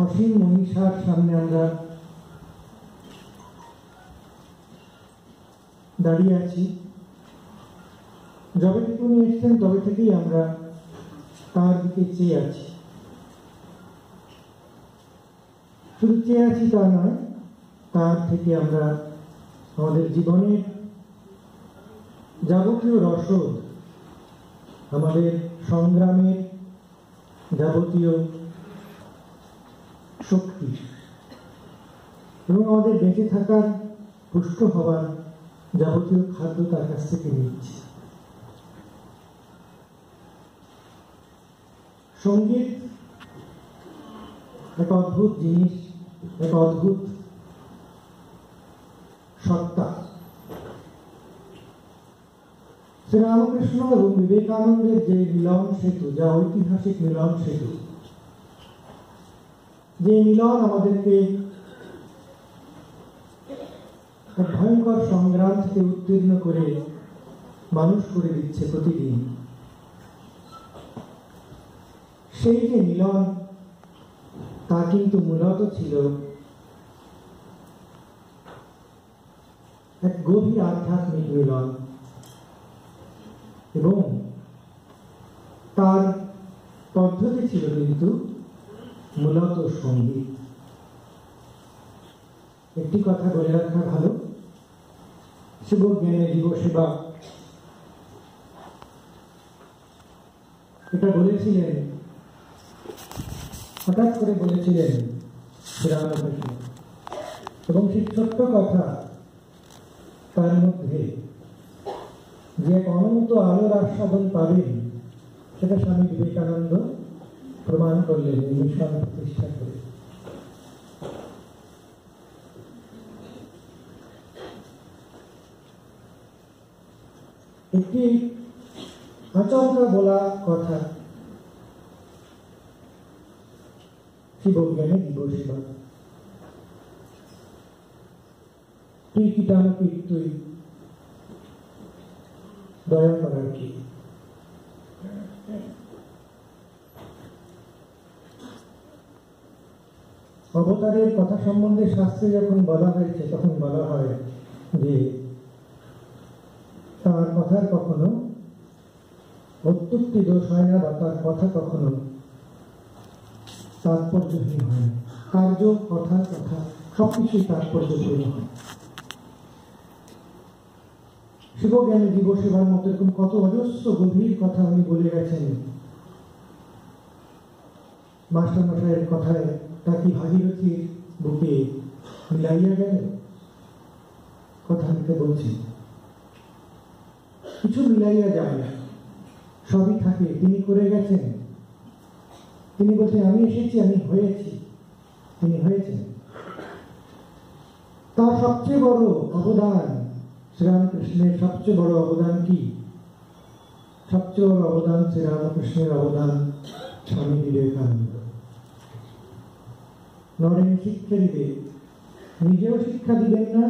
অসীম মনীষার সামনে আমরা দাঁড়িয়ে আছি। যবে থেকে উনি এসছেন, তবে থেকেই আমরা তার দিকে চেয়ে আছি। শুধু চেয়ে আছি তা নয়, তার থেকে আমরা আমাদের জীবনের যাবতীয় রসদ, আমাদের সংগ্রামের যাবতীয় শক্তি। এবং আমাদের বেঁচে থাকার পুষ্ট হওয়ার যাবতীয় খাদ্য তার কাছ থেকে নিচ্ছি সংগীত এক অদ্ভুত জিনিস, এক অদ্ভুত সত্তা। শ্রীরামকৃষ্ণ এবং বিবেকানন্দের যে মিলন সেতু, যা ঐতিহাসিক মিলন সেতু যে মিলন আমাদেরকে ভয়ঙ্কর সংগ্রাম থেকে উত্তীর্ণ করে মানুষ করে দিচ্ছে প্রতিদিন। সেই যে মিলন, তা কিন্তু মূলত ছিল এক গভীর আধ্যাত্মিক মিলন এবং তার পদ্ধতি ছিল কিন্তু মূলত সংগীত। একটি কথা বলে রাখা ভালো, শুভ জ্ঞানে জীব সেবা। এটা বলেছিলেন, হঠাৎ করে বলেছিলেন শ্রীরামকৃষ্ণ। এবং সেই ছোট্ট কথা তার মধ্যে যে অনন্ত আলোর আস্বাদন পাবেন, সেটা স্বামী বিবেকানন্দ প্রমাণ করলেন এই মিশন প্রতিষ্ঠা করে। একটি আচমকা বলা কথা, শিবজ্ঞানে জীবসেবা তুই কীটানুকীট তুই দয়া করার কি? অবতারের কথা সম্বন্ধে শাস্ত্রে যখন বলা হয়েছে, তখন বলা হয় যে, তার কথার কখনো অত্যুক্তি দোষ হয় না বা তার কথা কখনো তাৎপর্যহীন হয় না। কার্য, কথা কথা, সবকিছুই তাৎপর্যপূর্ণ হয়। শিবজ্ঞানী জীব সেবার মতো এরকম কত অজস্র গভীর কথা উনি বলে গেছেন। মাস্টার মশাইয়ের কথায় তা কি ভাগীরথীর বুকে মিলাইয়া গেল। কথা নিতে বলছি। কিছু মিলাইয়া যায় না। সবই থাকে। তিনি করে গেছেন। তিনি বলছেন আমি এসেছি, আমি হয়েছি। তিনি হয়েছেন। তার সবচেয়ে বড় অবদান শ্রীরামকৃষ্ণের সবচেয়ে বড় অবদান কি? সবচেয়ে বড় অবদান শ্রীরামকৃষ্ণের অবদান স্বামী বিবেকানন্দ। নরেন শিক্ষা দিবে। নিজেও শিক্ষা দিবেন না,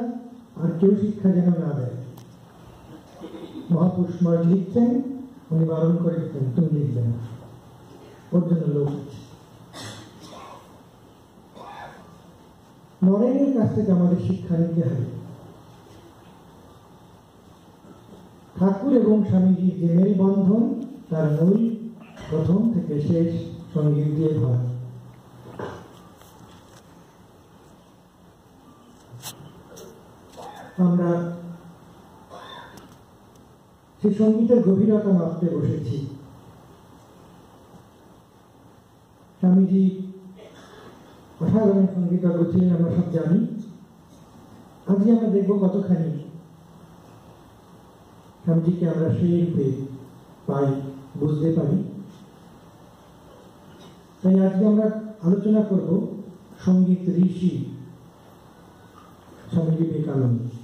আর কেউ শিক্ষা যেন না দেয়। মহাপুরুষ মহাপুরুষময় লিখছেন উনি বারণ করে দিতেন তুমি লিখবে না। ওর জন্য লোক নরেনের কাছ থেকে আমাদের শিক্ষা নিতে হবে। ঠাকুর এবং স্বামীজির যে মেলবন্ধন, তার মূল প্রথম থেকে শেষ সংগীত দিয়ে হয়। আমরা সে সঙ্গীতের গভীরতা মাপতে বসেছি। স্বামীজি অসাধারণ সঙ্গীতজ্ঞ ছিলেন, আমরা সব জানি। আজকে আমরা দেখব কতখানি স্বামীজিকে আমরা সেই রূপে পাই, বুঝতে পারি। তাই আজকে আমরা আলোচনা করব সংগীত ঋষি স্বামী বিবেকানন্দ।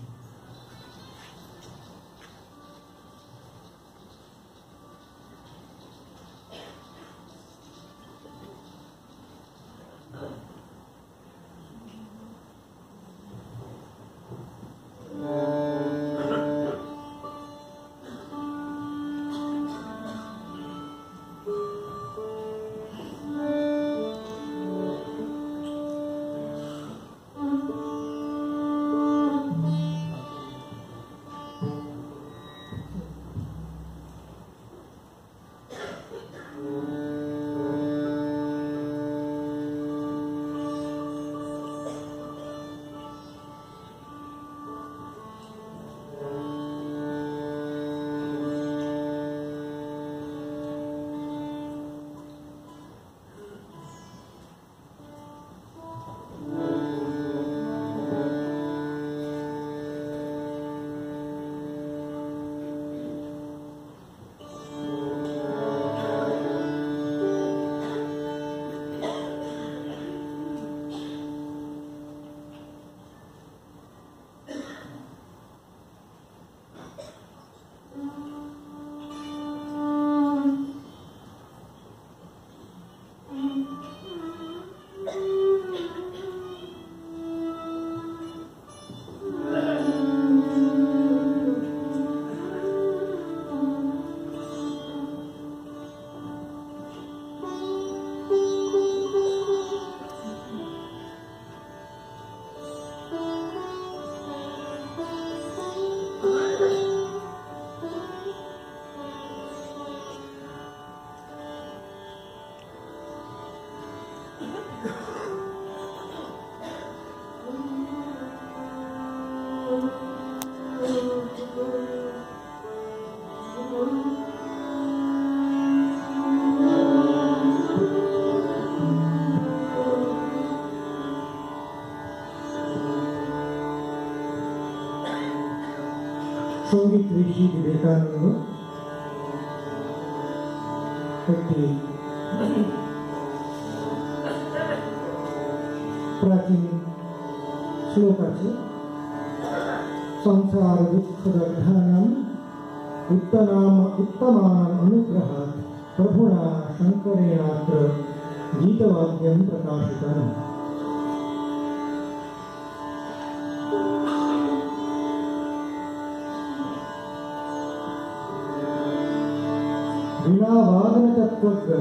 সংগীত ঋষি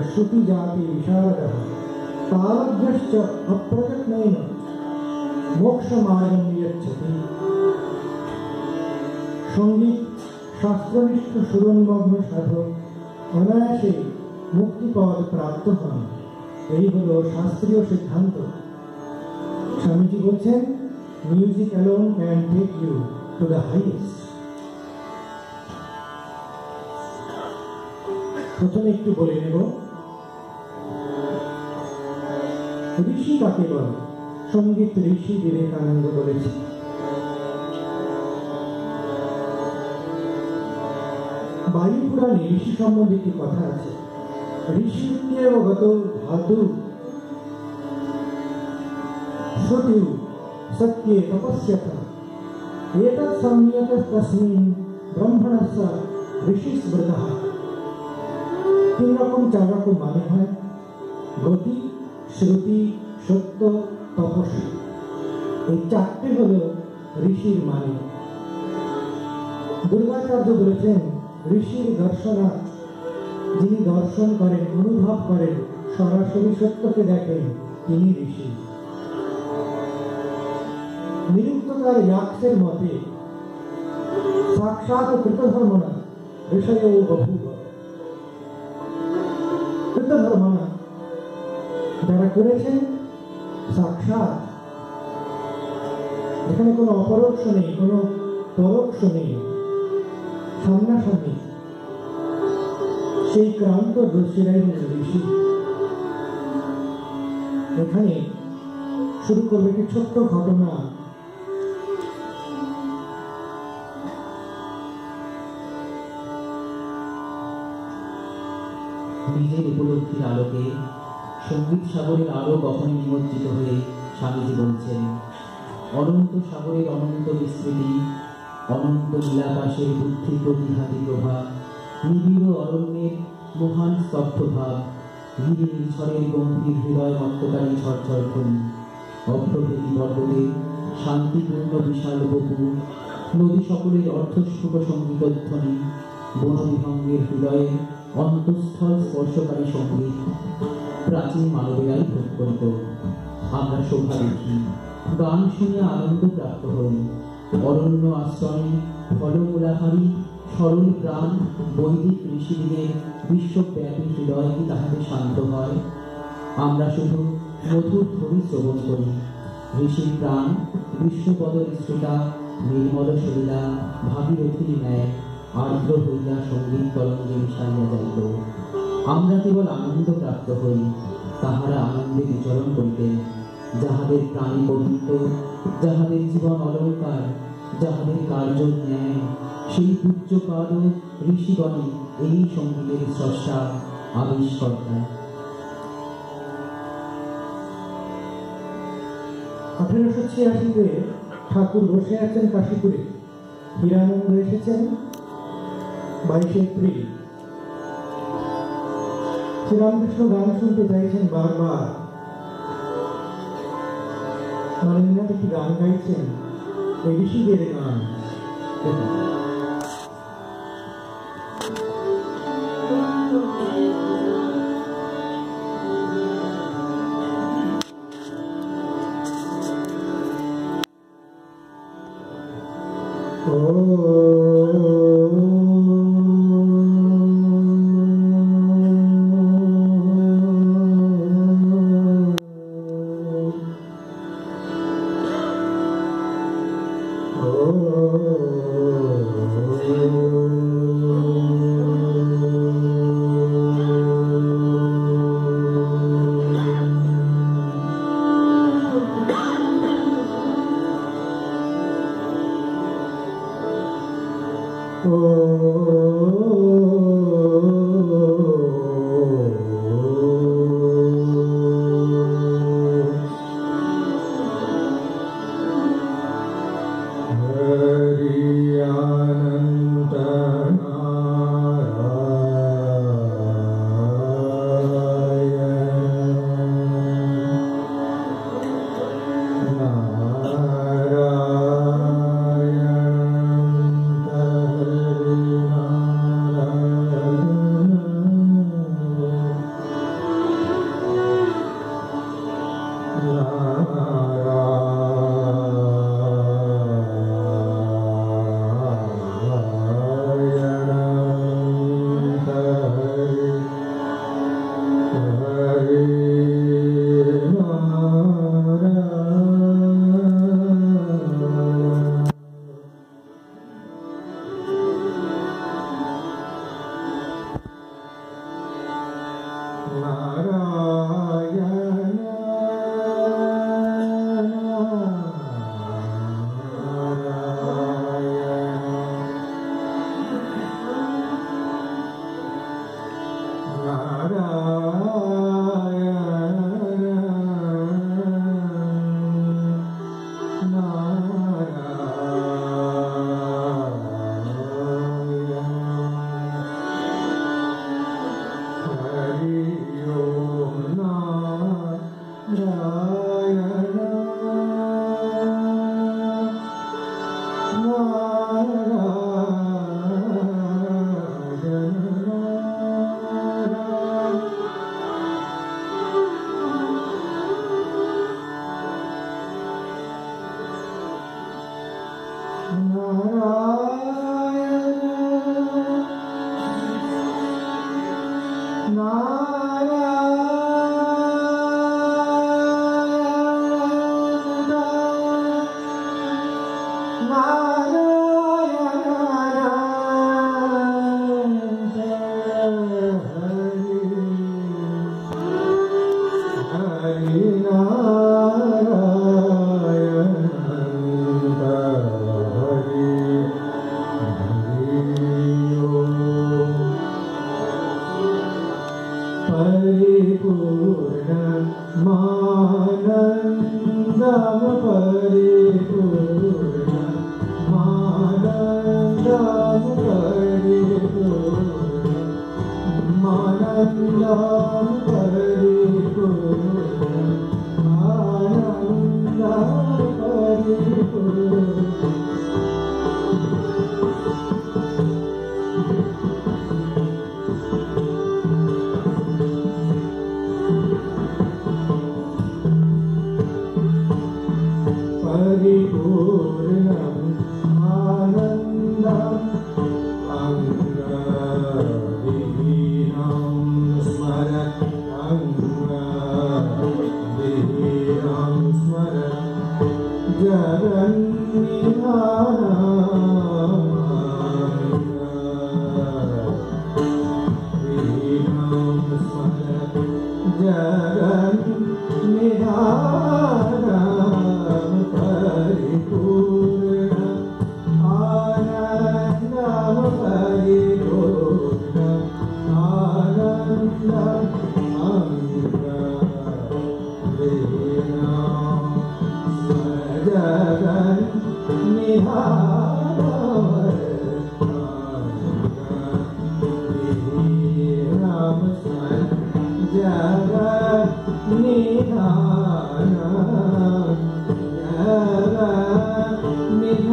विनावादनतत्त्वज्ञ श्रुतिजातिविशारदः तावद्यश्च अप्रयत्नेन मोक्षमार्गं यच्छति সঙ্গীত শাস্ত্রনিষ্ঠ সুরনিমগ্ন সাধক অনায়াসে মুক্তিপদ প্রাপ্ত হন এই হল শাস্ত্রীয় সিদ্ধান্ত স্বামীজি বলছেন music alone can take you to the highest প্রথমে একটু বলে নেব ঋষি কাকে বলে সংগীত ঋষি বিবেকানন্দ বলেছে বায়ু পুরাণে ঋষি সম্বন্ধে একটি কথা আছে। ঋষি গত ধাতু শ্রুতিউ সত্যে তপস্যথ। এতৎ সম্যক তস্মিন ব্রহ্মণস্য ঋষি স্মৃতः তিন রকম চার রকম মানে হয়? গতি শ্রুতি, সত্য, তপস্যা। এই চারটে হল ঋষির মানে। দুর্গাচার্য বলেছেন, ঋষির দর্শনা, যিনি দর্শন করেন, অনুভব করেন, সরাসরি সত্যকে দেখেন, তিনি ঋষি। নিরুক্তকার ইয়াক্সের মতে, সাক্ষাৎ কৃতধর্ম না ঋষয় বভূব কৃতধর্মনা যারা করেছেন? সাক্ষাৎ। এখানে কোনো অপরোক্ষ নেই, কোনো পরোক্ষ নেই, সামনাসামনি। সেই ক্রান্ত দোষীরাই হলেন ঋষি। এখানে শুরু করবে একটি ছোট্ট ঘটনা। নিজের উপলব্ধির আলোকে সংগীত সাগরের আলো কখনই নিমজ্জিত হয়ে স্বামীজি বলছেন, অনন্ত সাগরের অনন্ত বিস্তৃতি, অনন্ত নীলাকাশের বুদ্ধি প্রতিঘাতী প্রভাব নিবিড় অরণ্যের মহান স্তব্ধভাব ধীরে নিঝড়ের গম্ভীর হৃদয় মত্তকারী ঝরঝর ধ্বনি, অভ্রভেদী পর্বতের শান্তিপূর্ণ বিশাল বকুল নদী সকলের অর্ধস্ফুট সঙ্গীতধ্বনি বনবিহঙ্গের হৃদয়ে অন্তঃস্থল স্পর্শকারী সংগীত প্রাচীন মানবেরাই ভোগ করিত আমরা শোভা দেখি গান শুনে আনন্দ প্রাপ্ত হই। অরণ্য আশ্রমে ফলমূলাহারী সরল প্রাণ বৈদিক ঋষিদিগের বিশ্বব্যাপী হৃদয় কি শান্ত হয়। আমরা শুধু মধুর ধ্বনি শ্রবণ করি। ঋষির প্রাণ বিশ্বপদ শ্রোতা, নির্মল শরীরা ভাগীরথীর ন্যায়, আর্দ্র হইয়া সংগীত তরঙ্গে মিশাইয়া যাইত। আমরা কেবল আনন্দ প্রাপ্ত হই, তাহারা আনন্দে বিচরণ করিতে। যাহাদের প্রাণী পবিত্র, যাহাদের জীবন অলঙ্কার, যাহাদের কার্য ন্যায়, সেই পূজ্যপাদ ঋষিগণে এই সঙ্গীতের স্রষ্টা, আবিষ্কর্তা। আঠেরোশো ছিয়াশিতে ঠাকুর বসে আছেন কাশীপুরে। হীরানন্দ এসেছেন বাইশে এপ্রিল। শ্রীরামকৃষ্ণ গান শুনতে চাইছেন বারবার নরেন্দ্রনাথ একটি গান গাইছেন এই ঋষিদের গান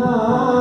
Ah.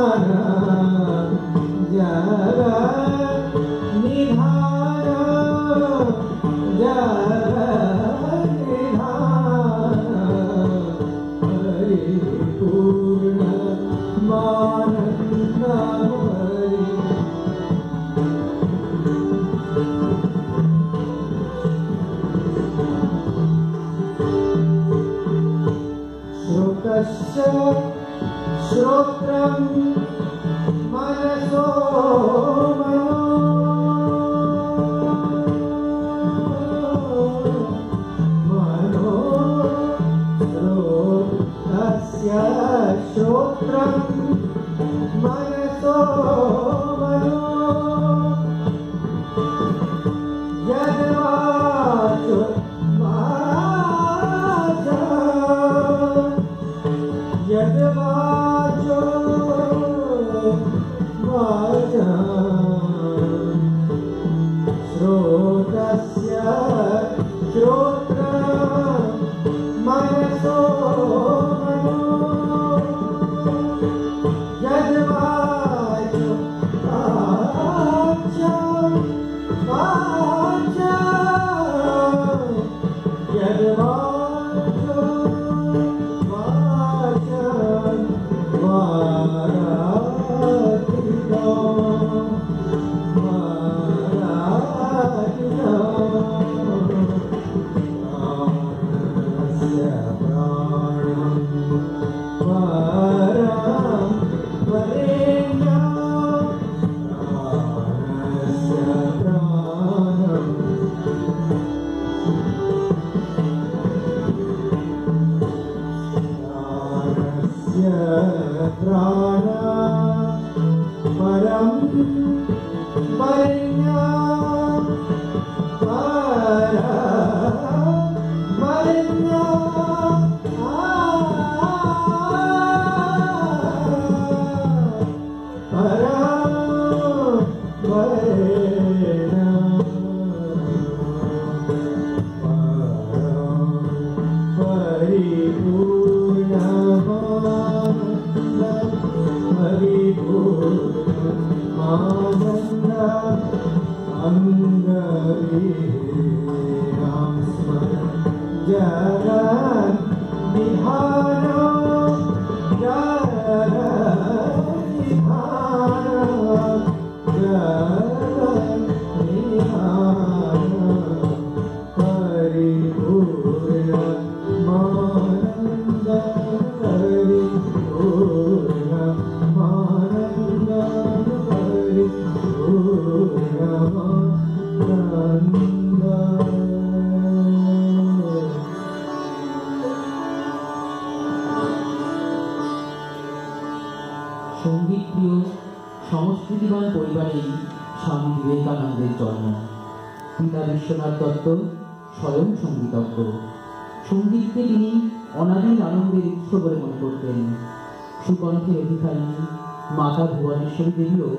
ভুবনেশ্বরী দেবীও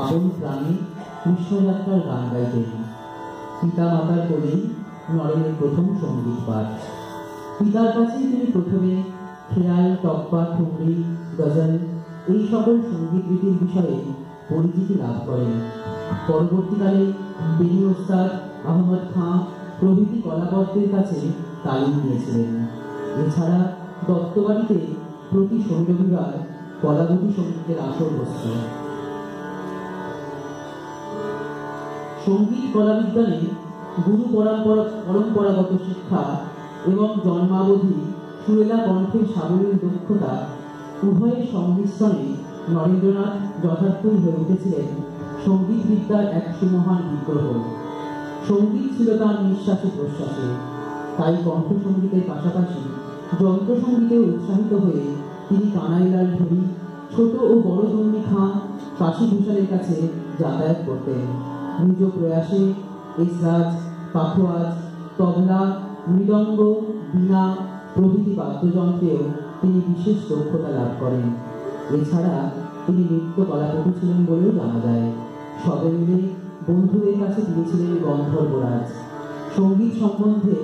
আপন প্রাণে কৃষ্ণযাত্রার গান গাইতেন পিতা মাতার কোলেই নরেনের প্রথম সংগীত পাঠ। পিতার কাছেই তিনি প্রথমে খেয়াল টপ্পা ঠুমরি গজল এই সকল সংগীত রীতির বিষয়ে পরিচিতি লাভ করেন। পরবর্তীকালে বেনি ওস্তাদ আহমদ খাঁ প্রভৃতি কলাবদ্ধের কাছে তালিম নিয়েছিলেন। এছাড়া দত্তবাড়িতে প্রতি শনি রবিবার সঙ্গীতের আসর বসত। সংগীত কলাবিজ্ঞানে গুরু পরম্পরা পরম্পরাগত শিক্ষা এবং জন্মাবধি সুরেলা কণ্ঠের সাবলীল দক্ষতা উভয়ের সংমিশ্রণে নরেন্দ্রনাথ যথার্থই হয়ে উঠেছিলেন সংগীত বিদ্যার এক সুমহান বিগ্রহ। সংগীত ছিল তার নিঃশ্বাসে প্রশ্বাসে। তাই কণ্ঠসঙ্গীতের পাশাপাশি যন্ত্রসঙ্গীতে উৎসাহিত হয়ে তিনি কানাইলাল ধরি ছোট ও বড় দন্ডি খাঁ কাশী ভূষণের কাছে যাতায়াত করতেন। নিজ প্রয়াসে এসরাজ পাখোয়াজ তবলা, মৃদঙ্গ, বীণা প্রভৃতি বাদ্যযন্ত্রেও তিনি বিশেষ দক্ষতা লাভ করেন। এছাড়া তিনি নৃত্য কলাপটু ছিলেন বলেও জানা যায়। সবে মিলে বন্ধুদের কাছে তিনি ছিলেন গন্ধর্বরাজ। সংগীত সম্বন্ধে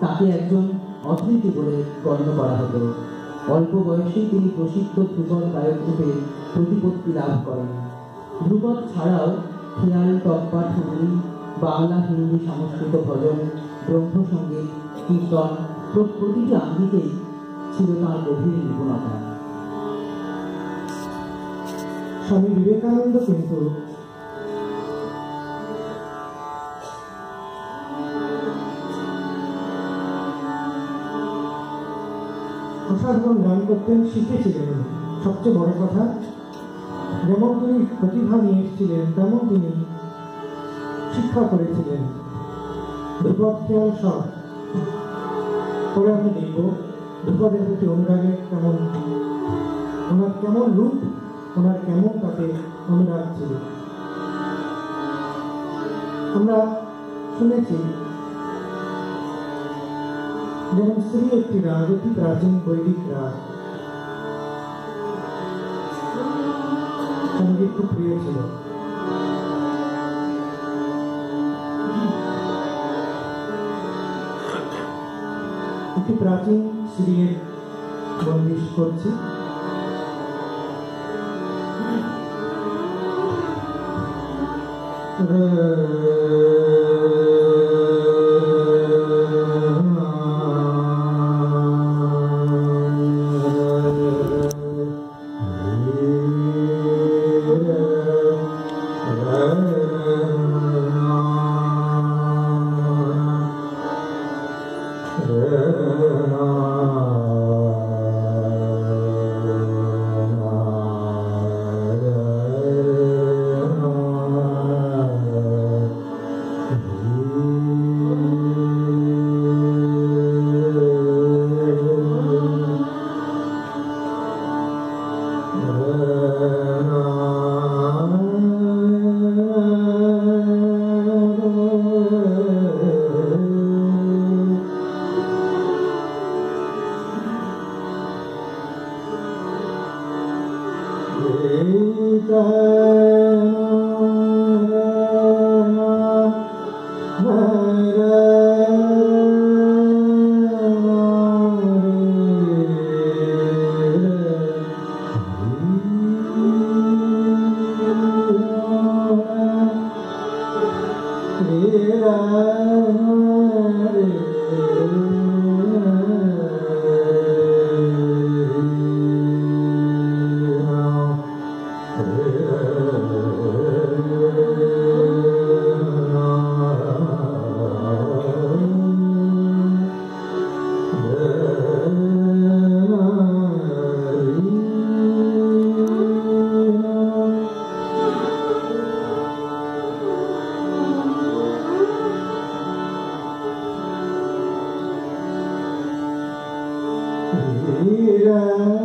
তাকে একজন অথরিটি বলে গণ্য করা হতো। অল্প বয়সেই তিনি প্রসিদ্ধ ধ্রুপদ গায়ক রূপে প্রতিপত্তি লাভ করেন। ধ্রুপদ ছাড়াও খেয়াল টপ্পা ঠুমরি বাংলা, হিন্দি সংস্কৃত ভজন ব্রহ্মসঙ্গীত কীর্তন প্র- প্রতিটি আঙ্গিকেই ছিল তাঁর গভীর নিপুণতা। স্বামী বিবেকানন্দ কিন্তু অসাধারণ গান করতেন, শিখেছিলেন। সবচেয়ে বড় কথা, যেমন তিনি প্রতিভা নিয়ে এসেছিলেন, তেমন তিনি শিক্ষা করেছিলেন। ধ্রুপদ সব। পরে আমি দেখব ধ্রুপদের প্রতি অনুরাগের কেমন, ওনার কেমন রূপ, ওনার কেমন তাতে অনুরাগ ছিল। আমরা শুনেছি যেমন স্ত্রী একটি রাগ অতি প্রাচীন বৈদিক রাগ সংগীত খুব প্রিয় ছিল। একটি প্রাচীন শ্রীয়ের বন্দিশ করছি। love.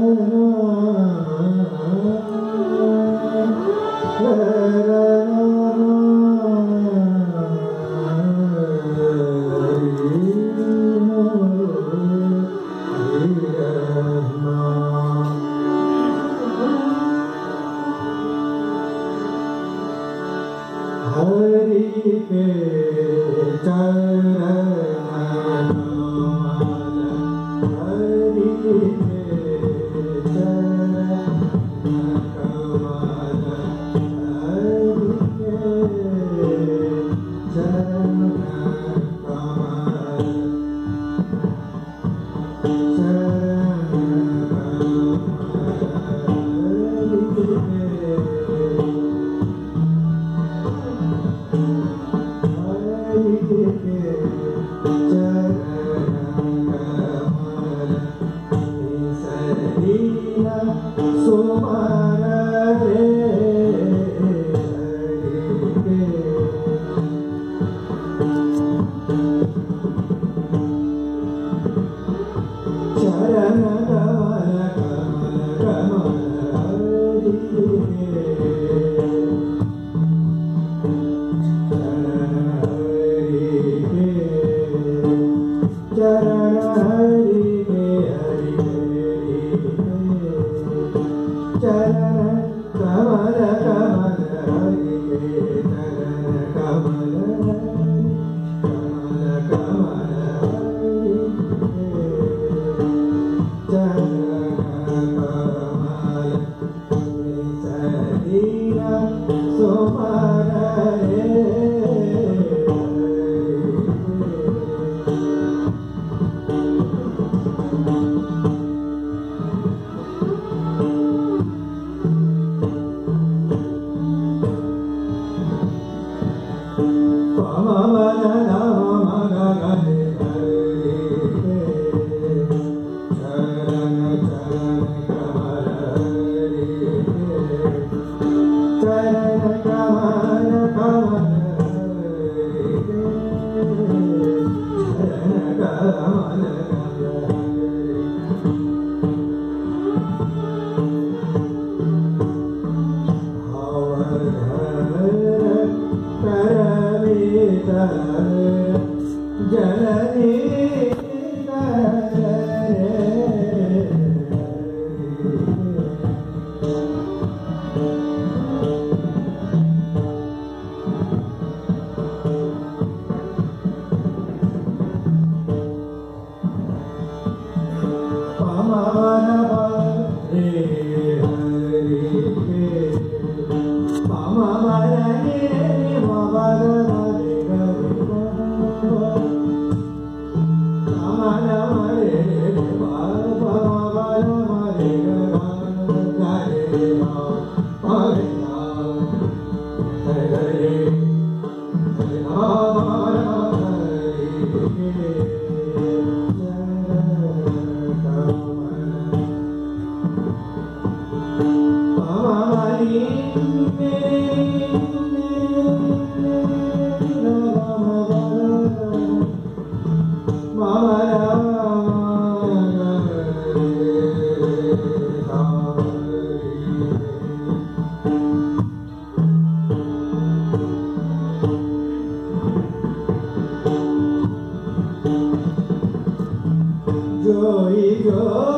Oh.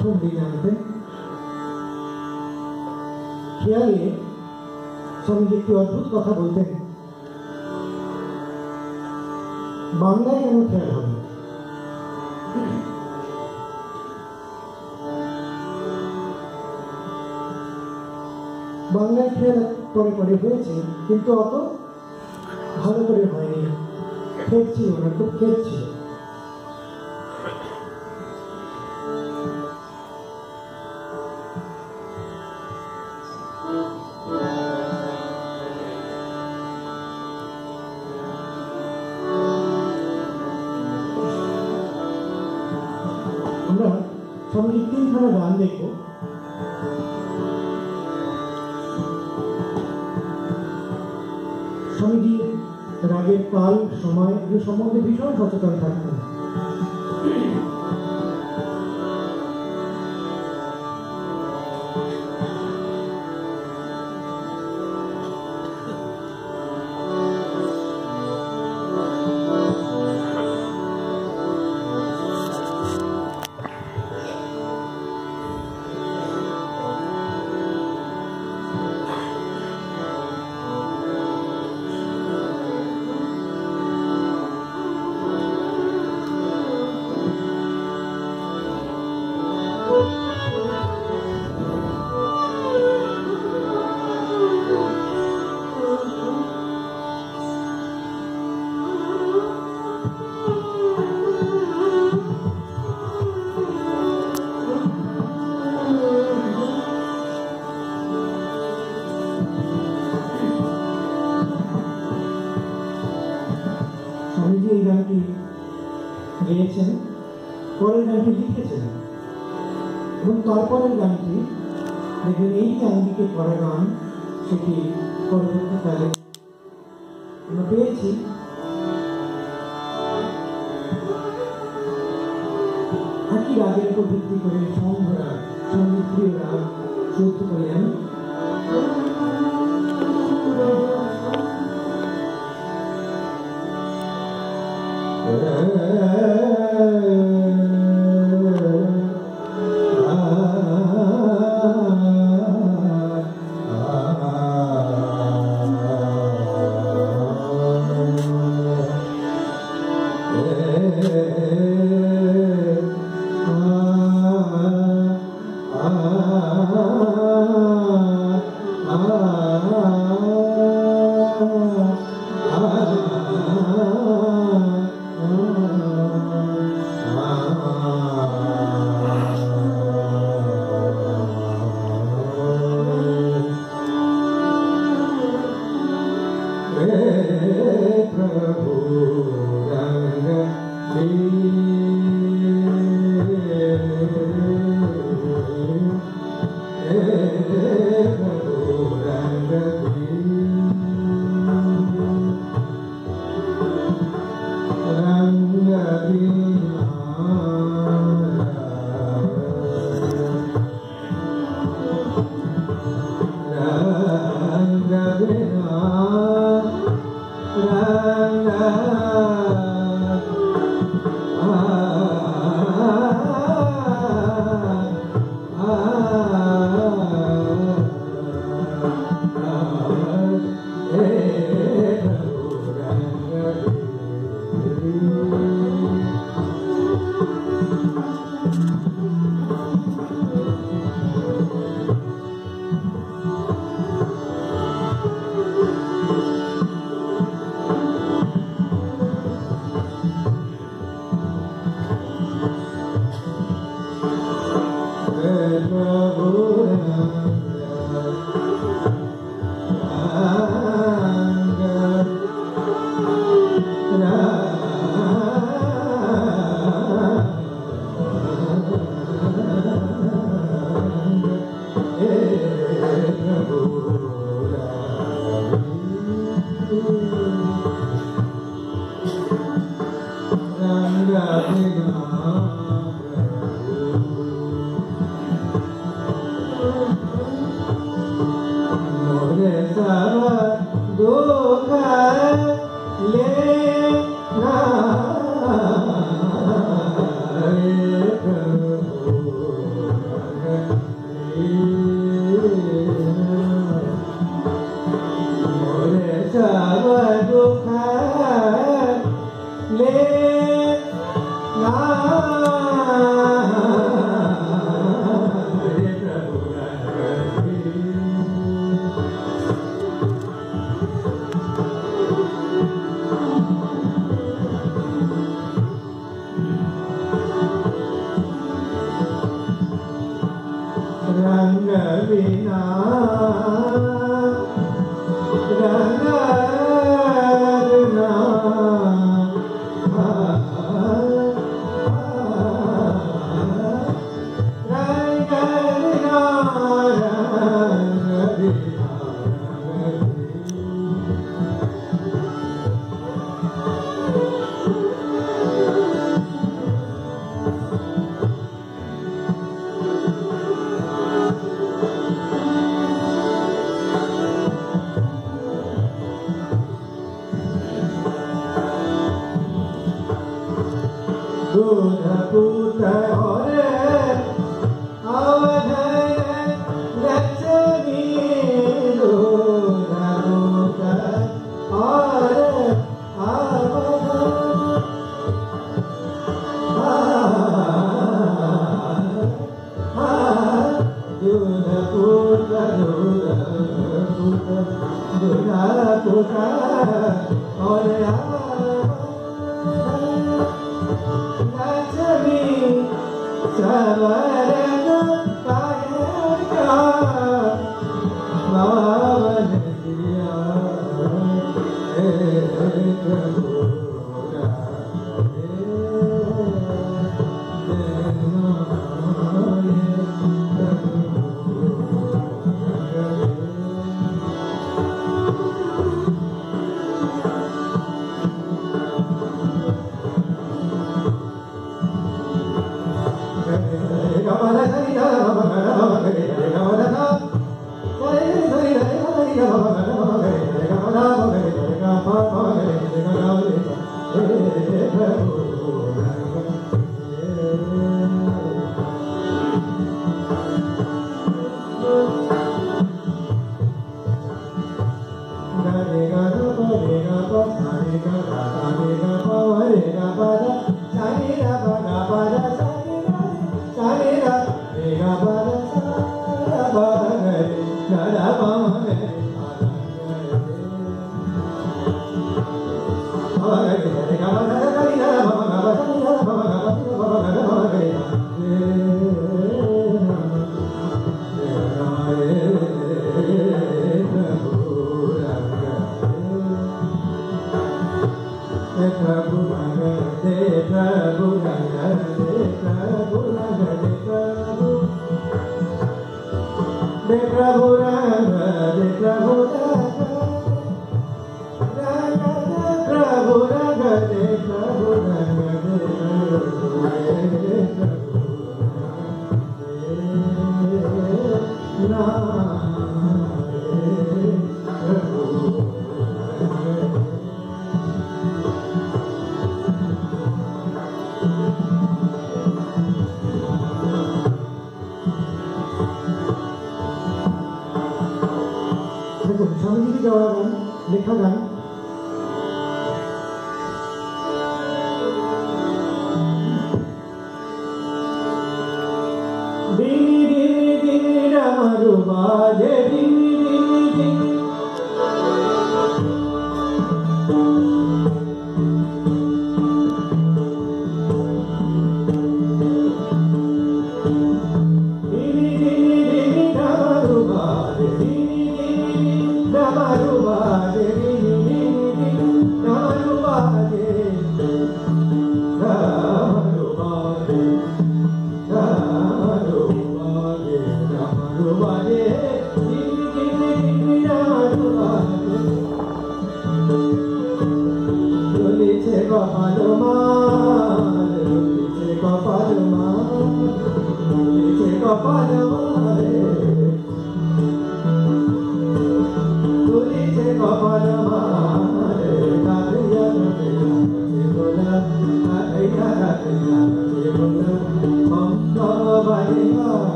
সম্মিলনতে খেয়ালে স্বামীজি একটি অদ্ভুত কথা বলতেন। বাংলায় কেন খেয়াল হবে? বাংলায় খেয়াল পরে পরে হয়েছে, কিন্তু অত ভালো করে হয়নি। খেয়েছি ওরা খুব খেয়েছিল Señor, porque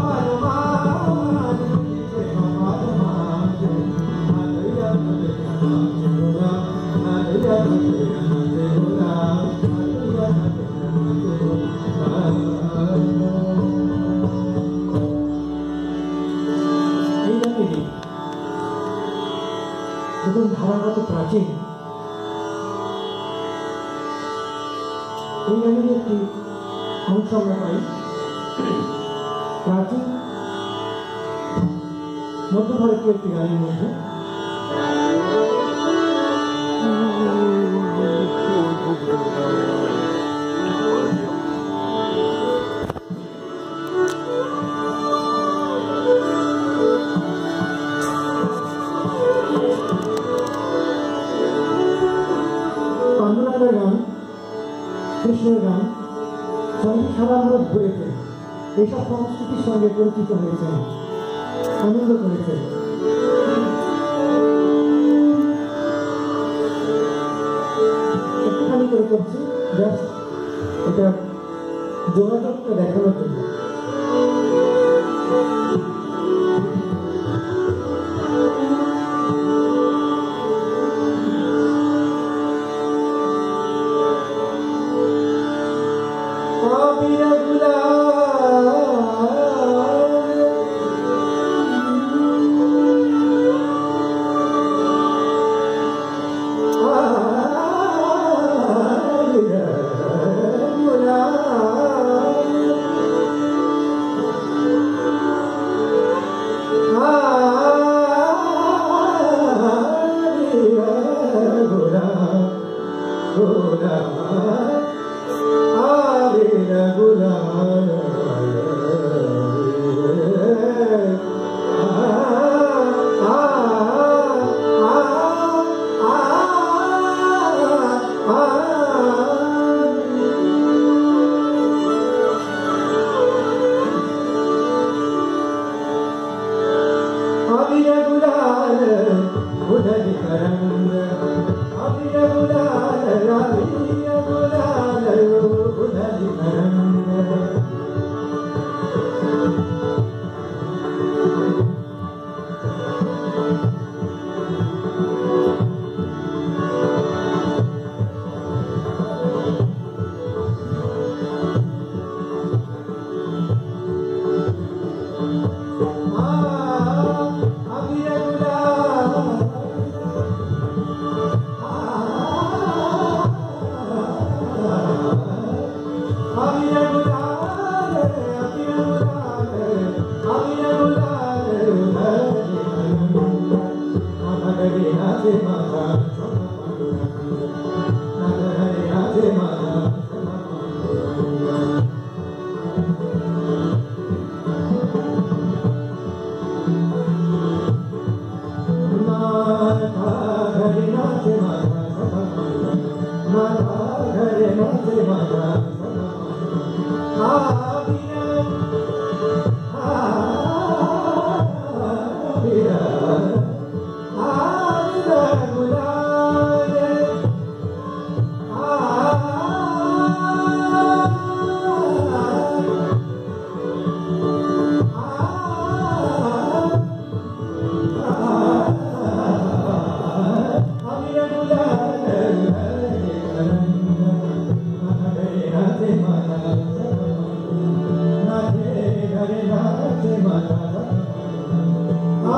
এই por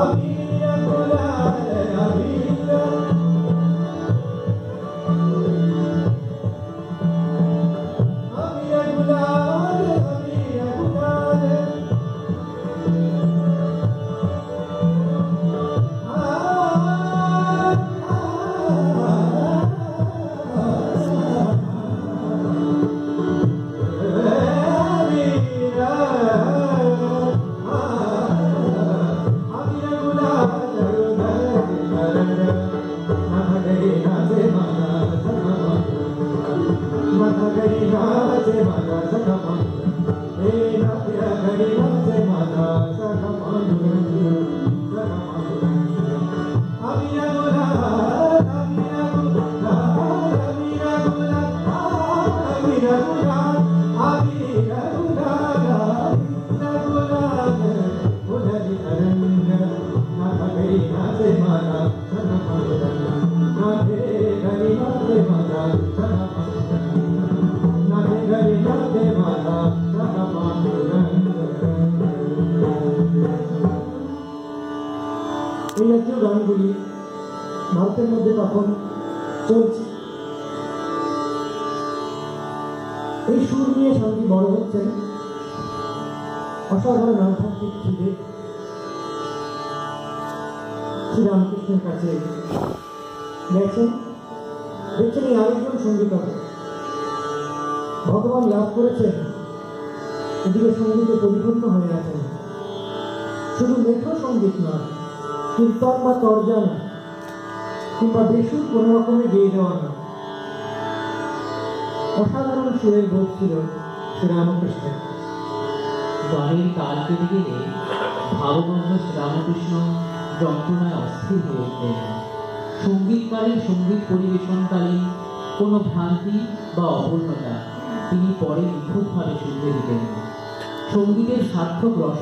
아버지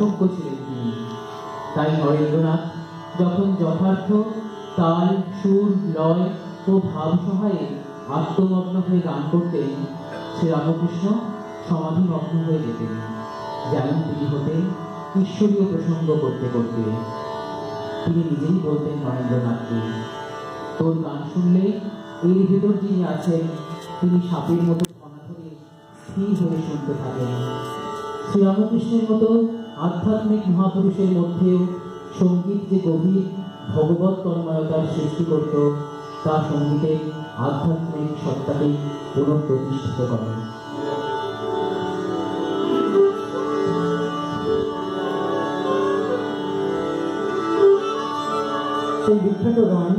অসভ্য ছিলেন তিনি তাই নরেন্দ্রনাথ যখন যথার্থ তাল, সুর, লয় ও ভাব সহায়ে আত্মমগ্ন হয়ে গান করতেন, শ্রীরামকৃষ্ণ সমাধিমগ্ন হয়ে যেতেন। যেমন তিনি হতেন ঈশ্বরীয় প্রসঙ্গ করতে করতে। তিনি নিজেই বলতেন নরেন্দ্রনাথকে, তোর গান শুনলে এর ভেতর যিনি আছেন, তিনি সাপের মতো ধরে স্থির হয়ে শুনতে থাকেন। শ্রীরামকৃষ্ণের মতো আধ্যাত্মিক মহাপুরুষের মধ্যেও সংগীত যে গভীর ভগবত তন্ময়তার সৃষ্টি করত, তা সঙ্গীতে আধ্যাত্মিক সত্তাকে পুনঃপ্রতিষ্ঠিত করে। সেই বিখ্যাত গান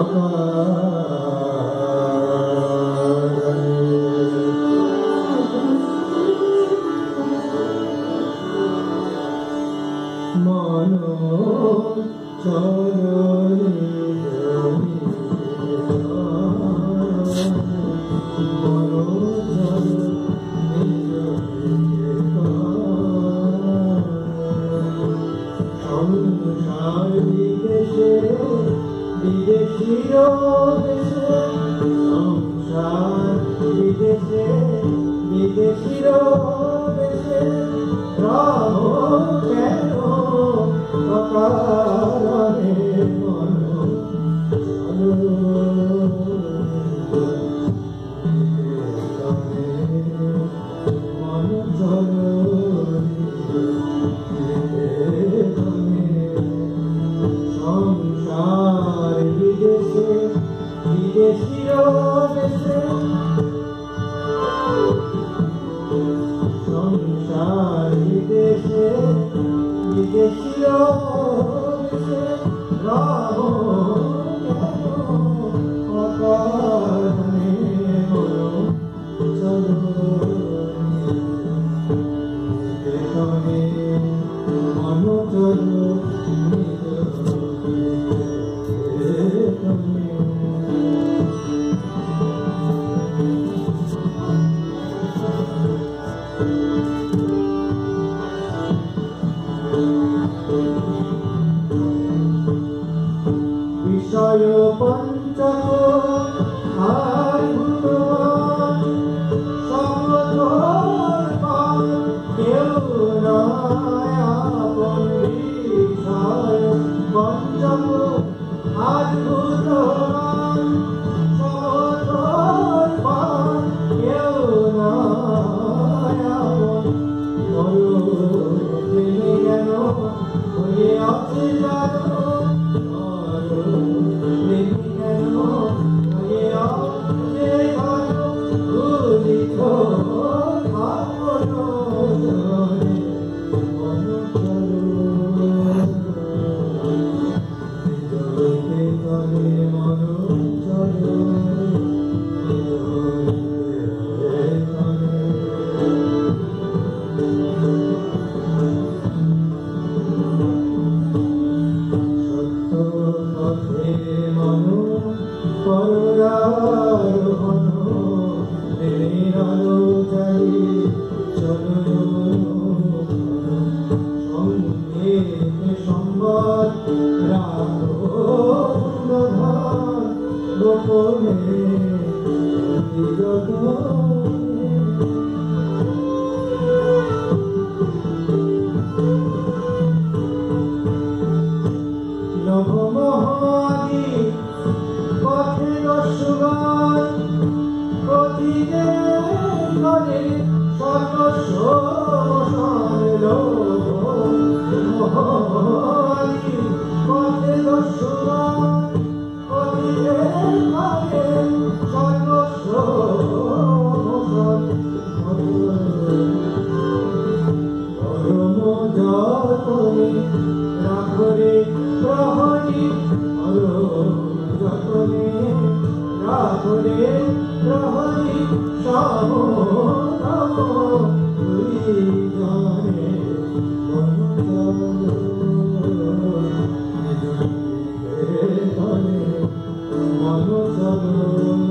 الله. বলা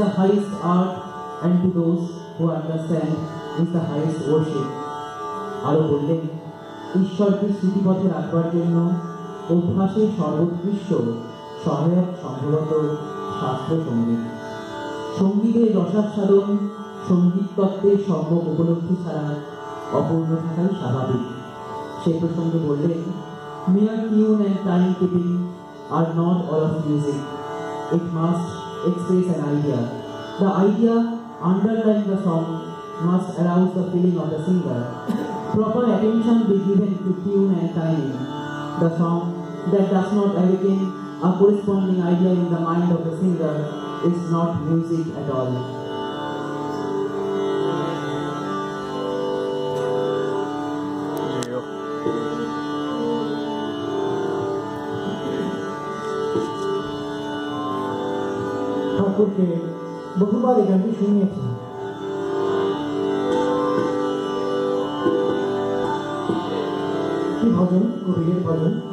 the highest art and to those who understand is the highest worship আরও বললেন, ঈশ্বরকে স্মৃতিপথে রাখবার জন্য অভ্যাসের সর্বোৎকৃষ্ট সহায়ক সম্ভবত শাস্ত্র সংগীত। সঙ্গীতের রসাস্বাদন সংগীত তত্ত্বের সম্যক উপলব্ধি ছাড়া অপূর্ণ থাকাই স্বাভাবিক। সে প্রসঙ্গে বললেন, mere tune and time keeping are not all of music. It must express an idea. The idea underlying the song must arouse the feeling of the singer. Proper attention be given to tune and timing. The song that does not awaken a corresponding idea in the mind of the singer is not music at all. বহুবার এই গানটি শুনিয়েছেন কি ভজন কবিরের ভজন मैं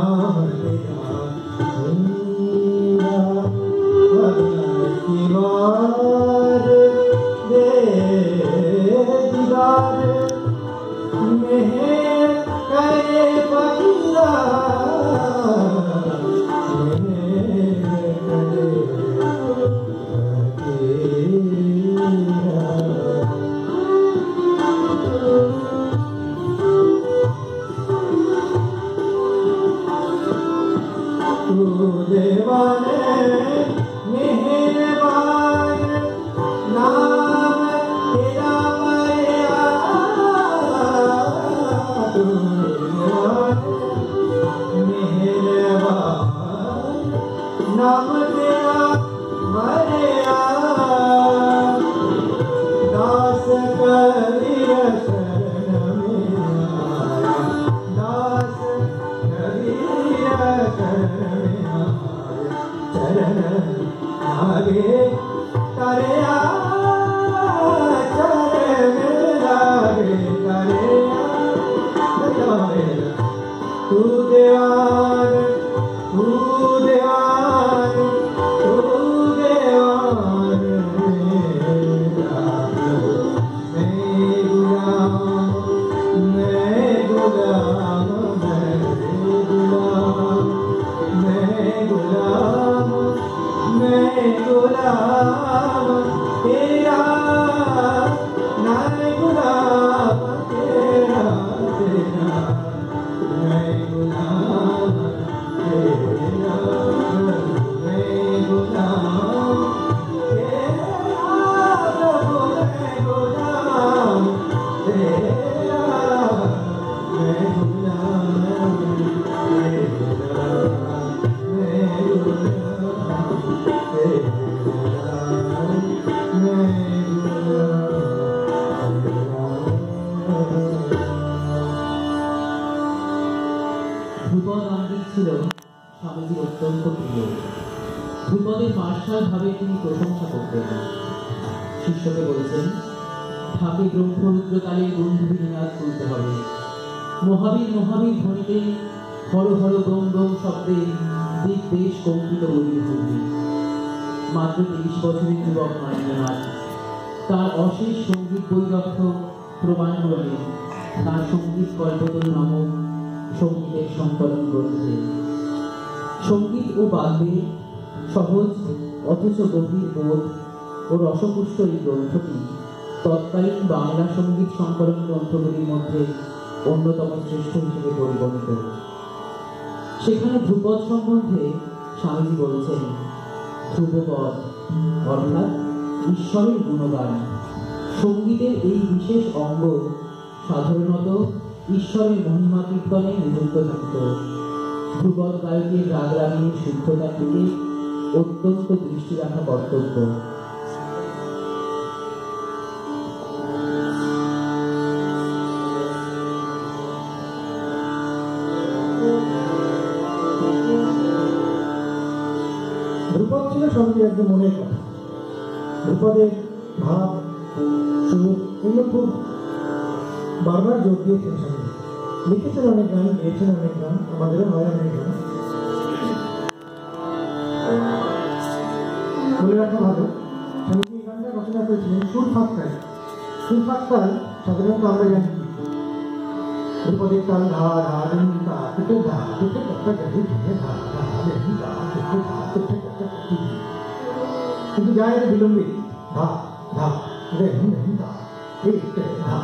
Hare Hare যায় এটা বিলম্বে ধা ধা রিং রিং ধা কেটে ধা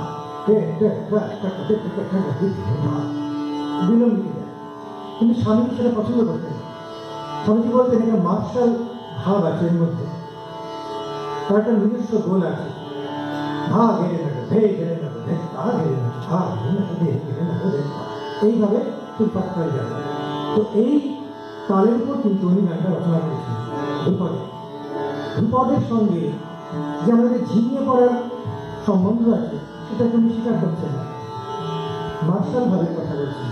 কেটে ধা কেটে কটা গেছে ধীরে ধা বিলম্বিত যায় কিন্তু স্বামী সেটা পছন্দ করতেন স্বামীজি বলতেন একটা মার্শাল ভাব আছে এর মধ্যে তার একটা নিজস্ব গোল আছে ধা ঘেরে নেবে ধে ঘেরে নেবে ধে তা ঘেরে নেবে ধা ঘেরে নেবে ধে ঘেরে নেবে ধে। এইভাবে সুরপাত করে যাবে তো এই তালের উপর কিন্তু উনি গানটা রচনা করেছিলেন ধ্রুপদে ধ্রুপদের সঙ্গে যে আমাদের ঝিমিয়ে পড়ার সম্বন্ধ আছে সেটা তুমি স্বীকার করছে না। মার্শাল ভাবে কথা বলছি।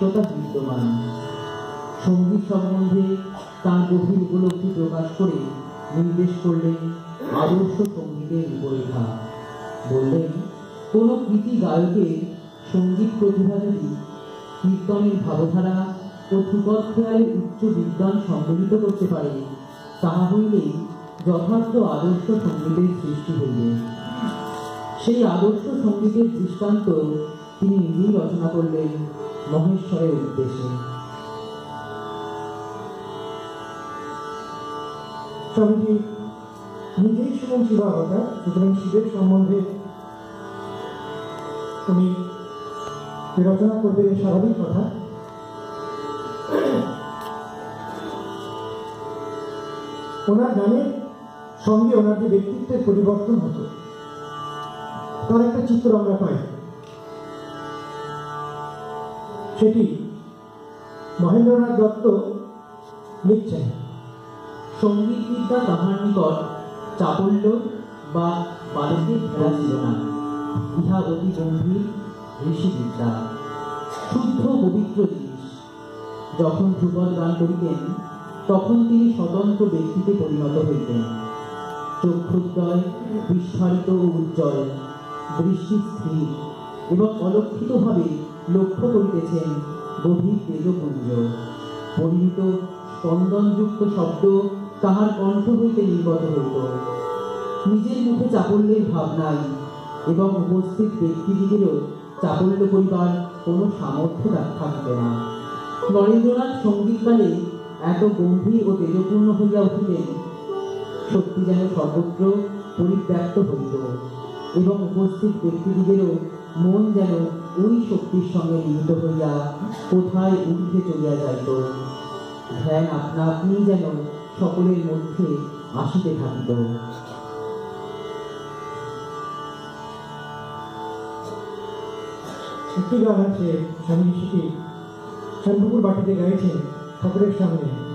মিষ্টতা বিদ্যমান সংগীত সম্বন্ধে তার গভীর উপলব্ধি প্রকাশ করে নির্দেশ করলেন আদর্শ সঙ্গীতের রূপরেখা বললেন, কোনো কৃতি গায়কের সংগীত প্রতিভা যদি কীর্তনের ভাবধারা ও ধ্রুপদ খেয়ালের উচ্চ বিজ্ঞান সংগঠিত করতে পারে তাহা হইলেই যথার্থ আদর্শ সঙ্গীতের সৃষ্টি হইবে। সেই আদর্শ সঙ্গীতের দৃষ্টান্ত রচনা করলেন মহেশ্বরের উদ্দেশ্যে। স্বামীজি নিজেই ছিলেন শিবাবতার সুতরাং শিবের সম্বন্ধে উনি রচনা করবে স্বাভাবিক কথা। ওনার গানের সঙ্গে ওনার যে ব্যক্তিত্বের পরিবর্তন হতো, তার একটা চিত্র আমরা পাই। সেটি মহেন্দ্রনাথ দত্ত লিখছেন। সংগীত বিদ্যা তাহার নিকট চাপল্য বা বালকের খেলা ছিল না ইহা অতি গম্ভীর ঋষি বিদ্যা। শুদ্ধ পবিত্র জিনিস। যখন ধ্রুপদ গান করিতেন, তখন তিনি স্বতন্ত্র ব্যক্তিতে পরিণত হইতেন। চক্ষুদ্বয়, বিস্ফারিত ও উজ্জ্বল, দৃষ্টি স্থির এবং অলক্ষিতভাবে লক্ষ্য করিতেছেন গভীর তেজপুঞ্জ পরিহিত স্পন্দনযুক্ত শব্দ তাহার কণ্ঠ হইতে নির্গত হইত। নিজের মুখে চাপল্যের ভাব নাই এবং উপস্থিত ব্যক্তিদিগেরও চাপল্য করিবার কোনো সামর্থ্য থাকবে না। নরেন্দ্রনাথ সঙ্গীতকালে এত গম্ভীর ও তেজপূর্ণ হইয়া উঠিলেন শক্তি যেন সর্বত্র পরিব্যাপ্ত হইত এবং উপস্থিত ব্যক্তিদিগেরও মন যেন ওই শক্তির সঙ্গে মিলিত হইয়া কোথায় ঊর্ধ্বে চলিয়া যাইত? ধ্যান আপনা আপনি যেন সকলের মধ্যে আসিতে থাকিত। একটি গান আছে, স্বামী শিশু। চন্দ্রপুর বাটিতে গাইছেন ঠাকুরের সামনে।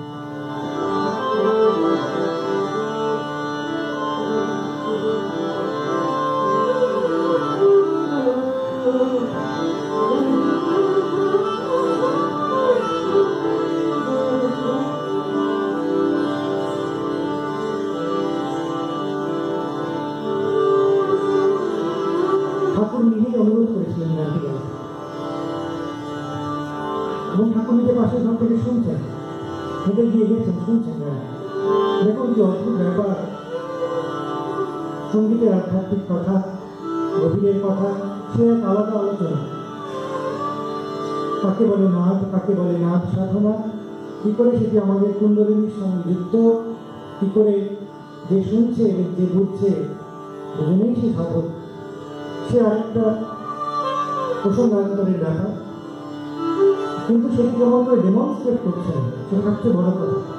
আমাকে ডেমনস্ট্রেট করছেন সেটা সবচেয়ে বড় কথা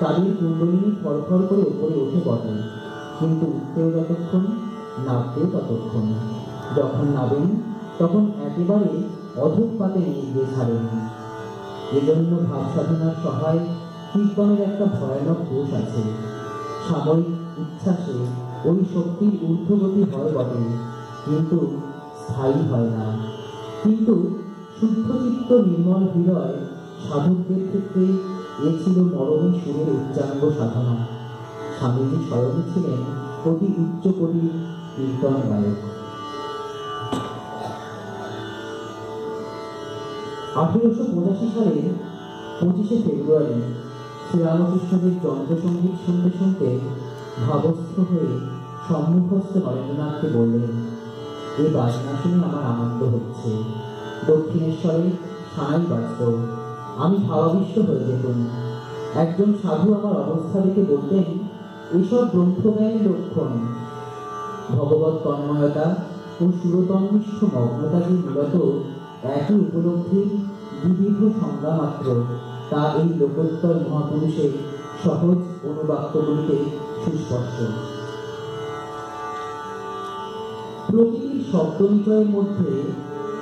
তাদের কুণ্ডলিনী ফরফর করে উপরে ওঠে বটে। কিন্তু উঠতেও যতক্ষণ নাবতেও ততক্ষণ। যখন নাবেন তখন একেবারে অধঃপাতে নিয়ে গিয়ে ছাড়েন এজন্য ভাব সাধনার সহায় কীর্তনের একটা ভয়ানক দোষ আছে। সাময়িক ইচ্ছাসে ওই শক্তির ঊর্ধ্বগতি হয় বটে, কিন্তু স্থায়ী হয় না। কিন্তু শুদ্ধচিত্ত নির্মল হৃদয় সাধকদের ক্ষেত্রে এ ছিল মরমী সুরের উচ্চাঙ্গ সাধনা। স্বামীজি ছিলেন অতি উচ্চ কোটির কীর্তন গায়ক। আঠেরোশো পঁচাশি সালে পঁচিশে ফেব্রুয়ারি শ্রীরামকৃষ্ণদের যন্ত্রসঙ্গীত শুনতে শুনতে ভাবস্থ হয়ে সম্মুখস্থ নরেন্দ্রনাথকে বললেন এই বাজনা শুনে আমার আনন্দ হচ্ছে। দক্ষিণেশ্বরে সানাই বাজত। আমি ভাবাবিষ্ট হয়ে যেতুম একজন সাধু আমার অবস্থা দেখে বলতেন, এসব গ্রন্থজ্ঞানের লক্ষণ ভগবত তন্ময়তা ও সুরতন্নিষ্ঠ মগ্নতা যে মূলত একই উপলব্ধির বিবিধ সংজ্ঞা মাত্র। তা এই লোকোত্তর মহাপুরুষের সহজ অনুবাক্যগুলিতে সুস্পষ্ট। প্রকৃতির শব্দবিজয়ের মধ্যে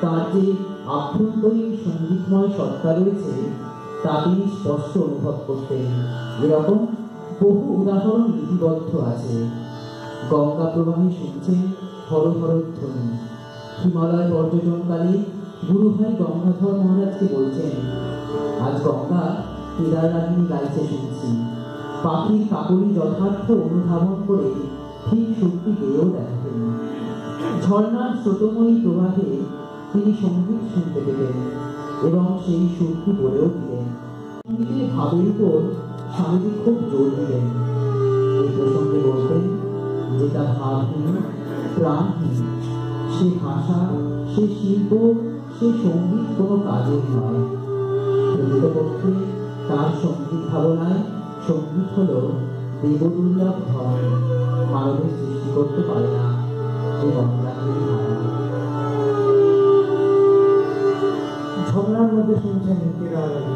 তার যে আভ্যন্তরীণ সঙ্গীতময় সত্তা রয়েছে, তা তিনি স্পষ্ট অনুভব করতেন। এরকম বহু উদাহরণ লিপিবদ্ধ আছে। গঙ্গা প্রবাহে শুনছেন হর হর ধ্বনি। হিমালয় পর্যটনকালে গুরুভাই গঙ্গাধর মহারাজকে বলছেন, আজ গঙ্গা কেদাররাগিনী গাইছে শুনছি। পাখির কাকলি যথার্থ অনুধাবন করে ঠিক শক্তি গেয়েও দেখাতেন ঝর্ণার স্রোতময়ী প্রবাহে তিনি সংগীত শুনতে পেলেন এবং সেই সুরটি বলেও দিলেন সঙ্গীতের ভাবের উপর স্বামীজি খুব জোর দিলেন। এই প্রসঙ্গে বলতেন, যেটা ভাবহীন, প্রাণহীন, সে ভাষা, সে শিল্প, সে সংগীত কোনো কাজের নয়। প্রকৃতপক্ষে তার সংগীত ভাবনায় সংগীত হল দেবদুর্লভ ধন মানবের সৃষ্টি করতে পারে না। এ গঙ্গাঙ্গের ধারণা ঝর্ণার মধ্যে শুনছেন কেদারানি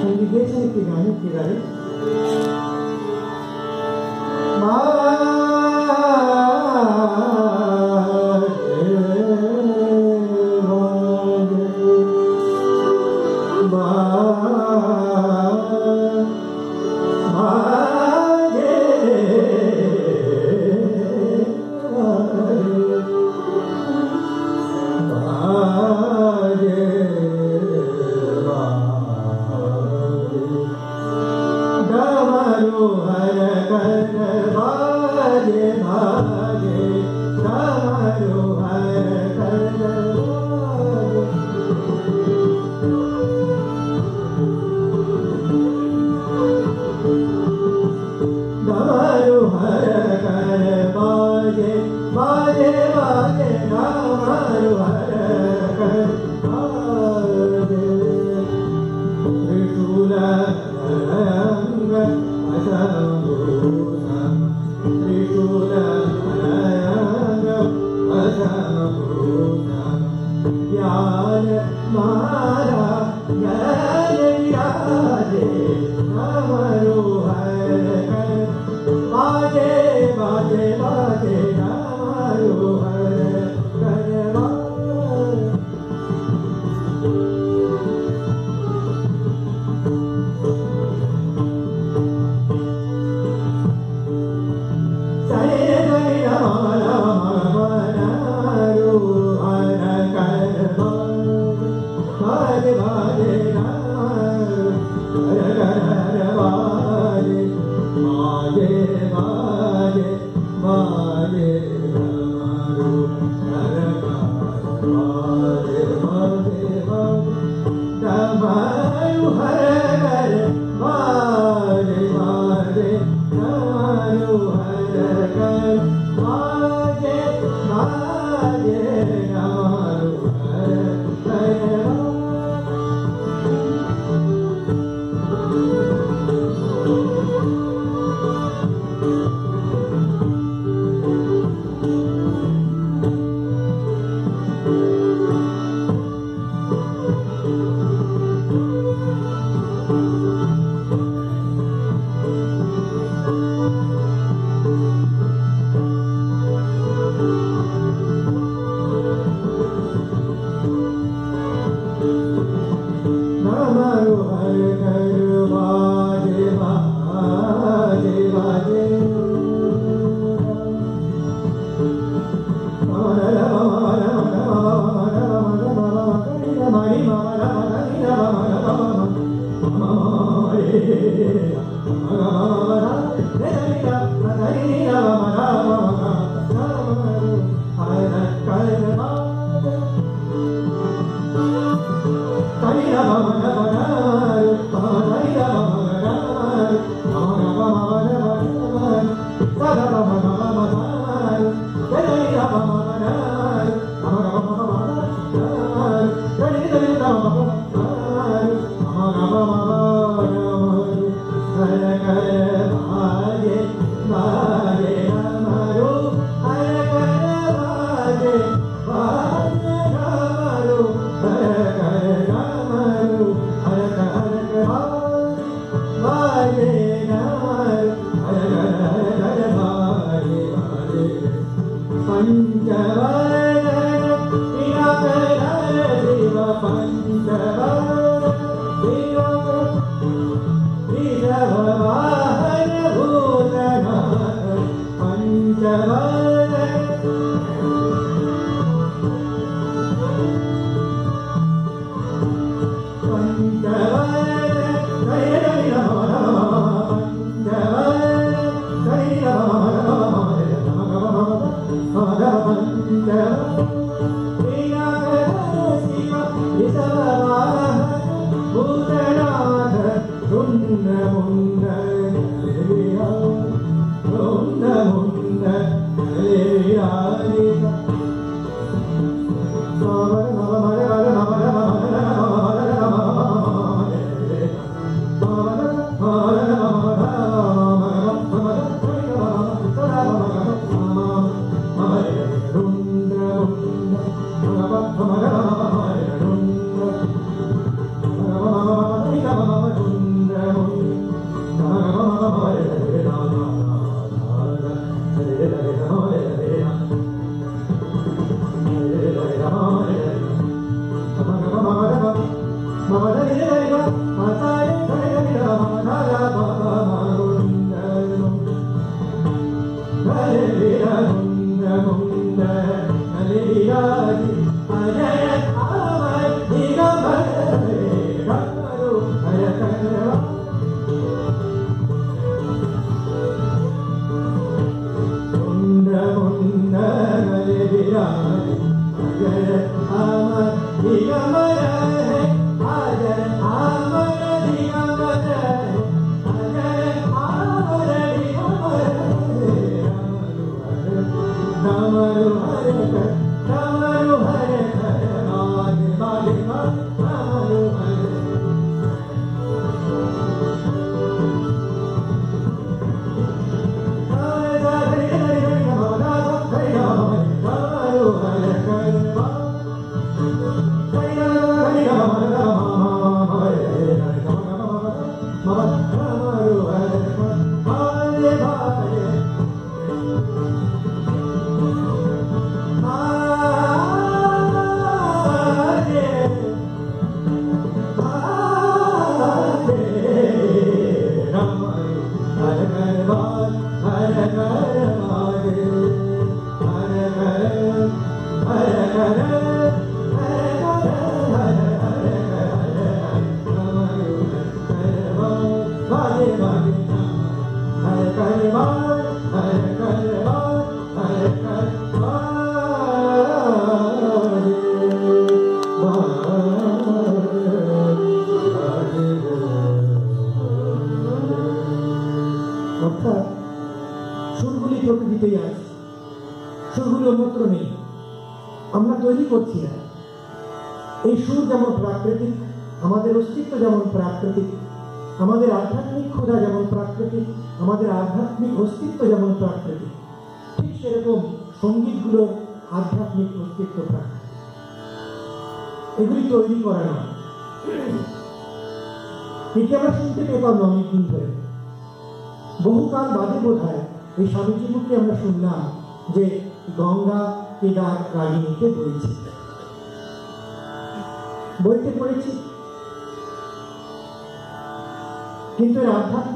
সংগীত গেয়েছেন একটি গানে। কেদারে Hare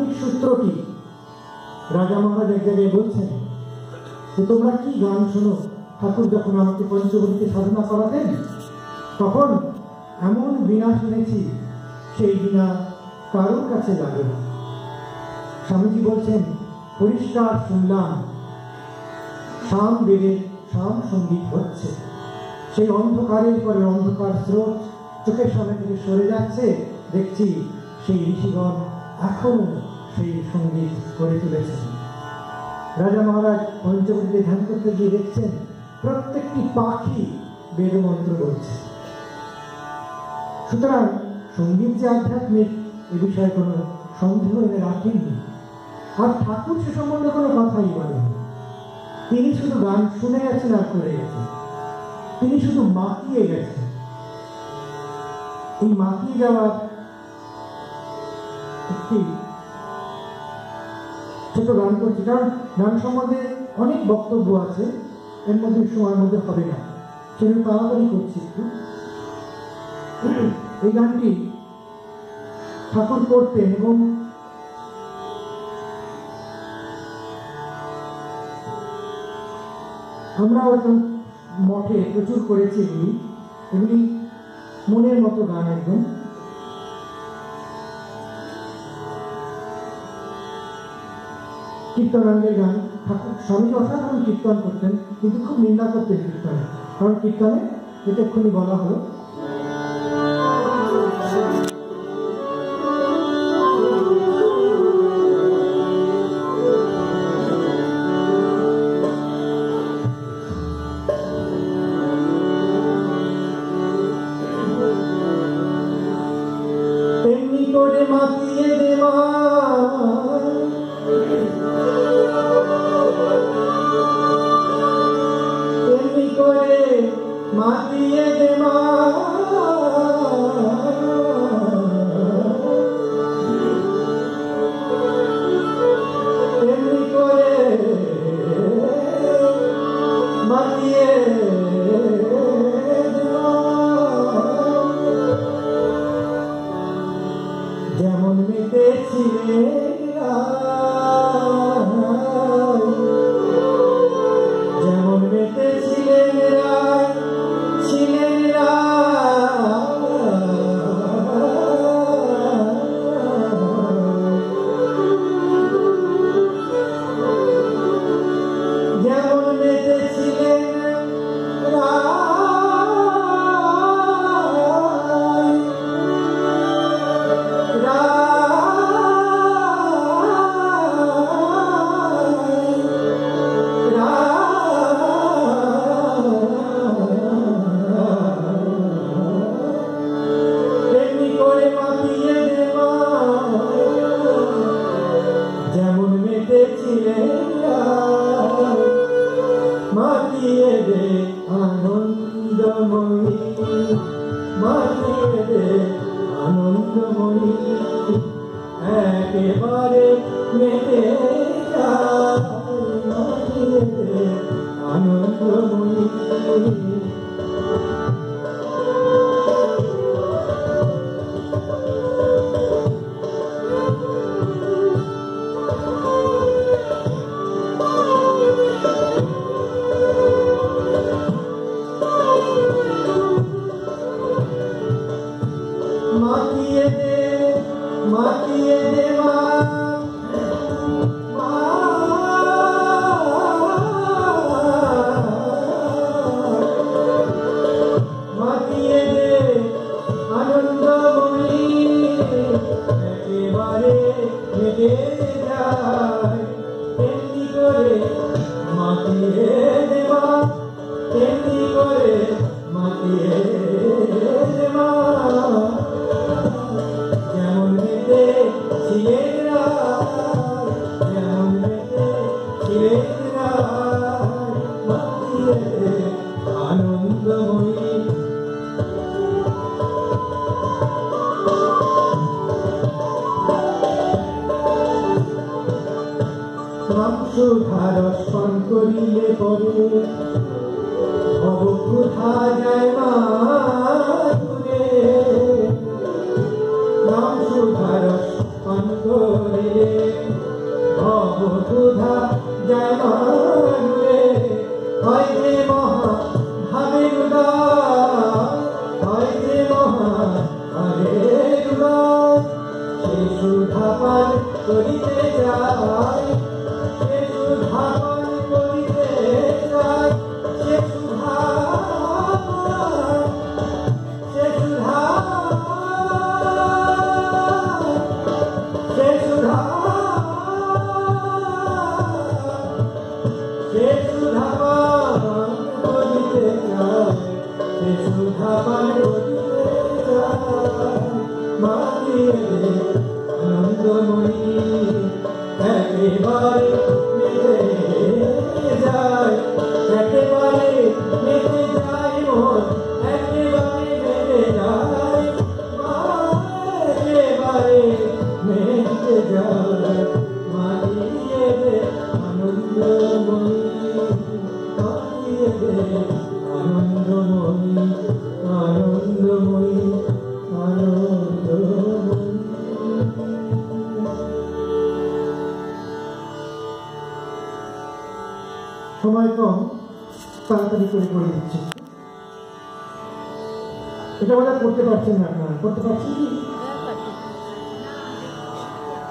আধ্যাত্মিক সূত্র কি রাজা মহারাজ এক জায়গায় বলছেন যে, তোমরা কি গান শোনো? ঠাকুর যখন আমাকে পঞ্চবটিতে সাধনা করাতেন, তখন এমন বীণা শুনেছি সেই বীণা কারোর কাছে লাগে না। স্বামীজি বলছেন, পরিষ্কার শুনলাম শাম বেড়ে শাম সংগীত হচ্ছে। সেই অন্ধকারের পরে অন্ধকার স্রোত চোখের সামনে থেকে সরে যাচ্ছে, দেখছি সেই ঋষিগণ এখনও সেই সংগীত করে তুলেছেন। রাজা মহারাজ পঞ্চবটিতে ধ্যান করতে গিয়ে দেখছেন, প্রত্যেকটি পাখি বেদমন্ত্র বলছে। সুতরাং সংগীত যে আধ্যাত্মিক, এ বিষয়ে কোনো সন্দেহ এনে রাখেননি। আর ঠাকুর সে সম্বন্ধে কোনো কথাই বলেননি। তিনি শুধু গান শুনে গেছেন আর করে গেছেন। তিনি শুধু মাতিয়ে গেছেন। এই মাতিয়ে যাওয়ার একটি ছোট গান করছি। কারণ গান সম্বন্ধে অনেক বক্তব্য আছে। এর মধ্যে সময়ের মধ্যে হবে না। সেজন্য তাড়াতাড়ি করছি একটু। এই গানটি ঠাকুর করতেন এবং আমরা একদম মঠে প্রচুর করেছি এগুলি মনের মতো গান একদম। কীর্তনাঙ্গের গান ঠাকুর, স্বামী অসাধারণ কীর্তন করতেন, কিন্তু খুব নিন্দা করতেন কীর্তনে। কারণ কীর্তনে এটা এক্ষুনি বলা হলো।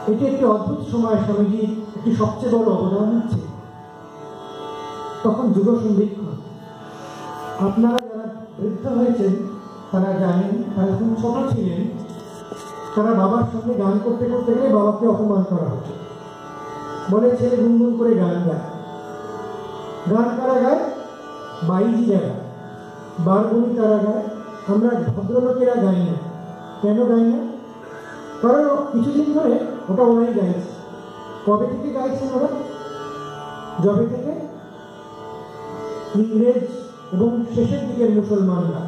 এটি একটি অদ্ভুত সময় স্বামীজি একটি সবচেয়ে বড় অবদান হচ্ছে তখন যুব সন্ধিক্ষণ আপনারা যারা বৃদ্ধ হয়েছেন, তারা জানেন, তারা যখন ছোট ছিলেন, তারা বাবার সঙ্গে গান করতে করতে গেলে বাবাকে অপমান করা হতো। বলে, ছেলে গুনগুন করে গান গায়। গান কারা গায়? বাইজিরা গায় বারবনি তারা গায়। আমরা ভদ্রলোকেরা গাই না। কেন গাই না? কারণ কিছুদিন ধরে ওটা ওরাই গাইছে। কবে থেকে গাইছেন ওরা? যবে থেকে? ইংরেজ এবং শেষের দিকের মুসলমানরা।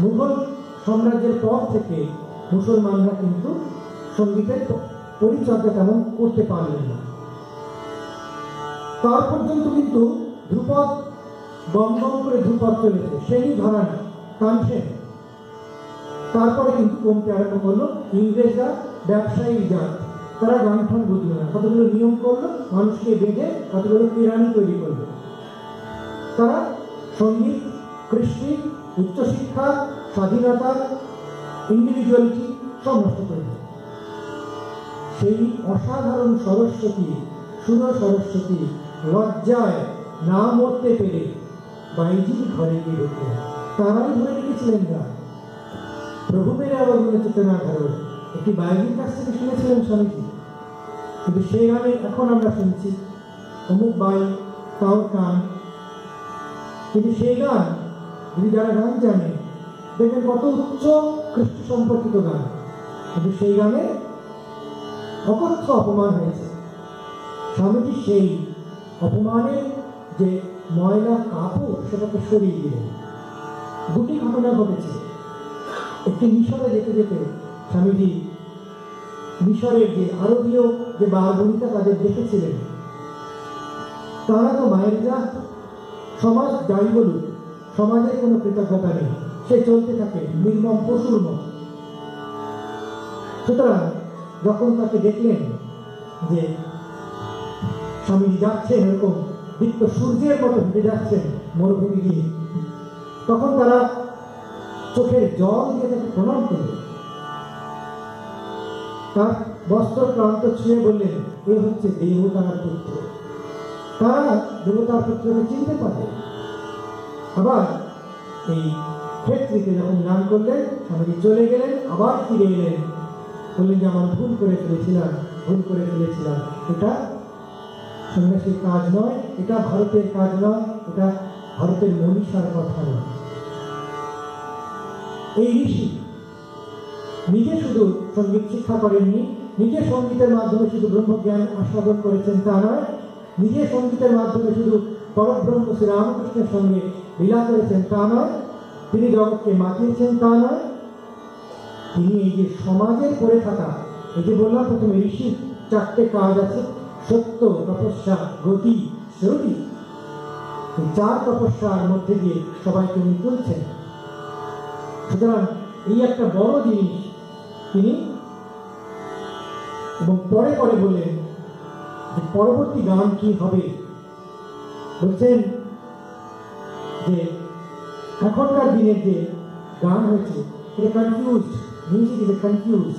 মুঘল সাম্রাজ্যের পর থেকে মুসলমানরা কিন্তু সঙ্গীতের পরিচর্যা তেমন করতে পারলেন না। তার পর্যন্ত কিন্তু ধ্রুপদ বম করে ধ্রুপদ চলেছে সেই ঘরানা তানসেন তারপরে কিন্তু কমতে আরম্ভ করল। ইংরেজরা ব্যবসায়ী জাত তারা গান ফান বুঝলো না। কতগুলো নিয়ম করল? মানুষকে বেঁধে কতগুলো কেরানি তৈরি করল। তারা সংগীত, কৃষ্টি, উচ্চশিক্ষা, স্বাধীনতা ইন্ডিভিজুয়ালিটি সব নষ্ট সেই অসাধারণ সরস্বতী সুর সরস্বতী লজ্জায় না মরতে পেরে বাইজির ঘরে গিয়ে তারাই ধরে রেখেছিলেন গান প্রভু মেরে আবার মনে চেতনা ধরো একটি বাইজির কাছ থেকে শুনেছিলেন স্বামীজি। কিন্তু সেই গানে এখন আমরা শুনছি, অমুক বাই তাও কান। কিন্তু সেই গান, যদি যারা গান জানে, দেখবেন কত উচ্চ কৃষ্ণ সম্পর্কিত গান। কিন্তু সেই গানে অকথ্য অপমান হয়েছে। স্বামীজি সেই অপমানের যে ময়লা কাপড় সেটাকে সরিয়ে দিলেন। দুটি ঘটনা ঘটেছে। একটি মিশরে যেতে যেতে স্বামীজি মিশরের যে আরবীয় যে বারবনিতা তাদের দেখেছিলেন। তারা তো মায়ের সমাজ যাই বলুক সমাজের কোনো কৃতজ্ঞতা নেই, সে চলতে থাকে নির্মম পশুর মতো। সুতরাং যখন তাকে দেখলেন যে স্বামীজি যাচ্ছেন এরকম দীপ্ত সূর্যের মতো হেঁটে যাচ্ছেন মরুভূমি দিয়ে তখন তারা চোখের জল দিয়ে তাকে প্রণাম করলেন। তার বস্ত্র প্রান্ত ছুঁয়ে বললেন এ হচ্ছে দেবতার পুত্র। তারা দেবতার পুত্রকে চিনতে পারে। আবার এই ক্ষেত্রিতে যখন গান করলেন স্বামীজি চলে গেলেন, আবার ফিরে এলেন। বললেন যে, আমার ভুল করে ফেলেছিলাম, ভুল করে ফেলেছিলাম। এটা সন্ন্যাসীর কাজ নয়, এটা ভারতের কাজ নয়, এটা ভারতের মনীষার কথা নয়। এই ঋষি নিজে শুধু সংগীত শিক্ষা করেননি, নিজে সঙ্গীতের মাধ্যমে শুধু ব্রহ্মজ্ঞান আস্বাদন করেছেন তা নয়, নিজে সঙ্গীতের মাধ্যমে শুধু পরব্রহ্ম শ্রী রামকৃষ্ণের সঙ্গে লীলা করেছেন তা নয়, তিনি জগৎকে মাতিয়েছেন তা নয়, তিনি এই যে সমাজের পড়ে থাকা, এই যে বললাম প্রথমে ঋষির চারটে কাজ আছে, সত্য, তপস্যা, গতি, শ্রুতি। চার তপস্যার মধ্যে দিয়ে সবাইকে উনি তুলছেন সুতরাং এই একটা বড় জিনিস তিনি এবং পরে পরে বললেন যে পরবর্তী গান কি হবে? বলছেন যে এখনকার দিনের যে গান হয়েছে, এটা confused music is a confused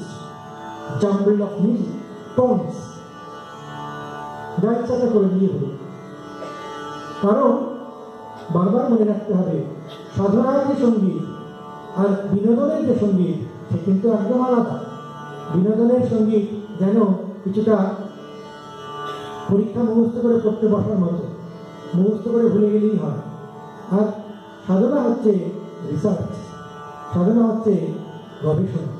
jumble of music tones যা ইচ্ছাটা করে নিয়ে হবে কারণ বারবার মনে রাখতে হবে, সাধনার যে সংগীত আর বিনোদনের যে সংগীত সে কিন্তু একদম আলাদা। বিনোদনের সংগীত যেন কিছুটা পরীক্ষা মুখস্থ করে পড়তে বসার মতো, মুখস্থ করে ভুলে গেলেই হয়। আর সাধনা হচ্ছে রিসার্চ সাধনা হচ্ছে গবেষণা।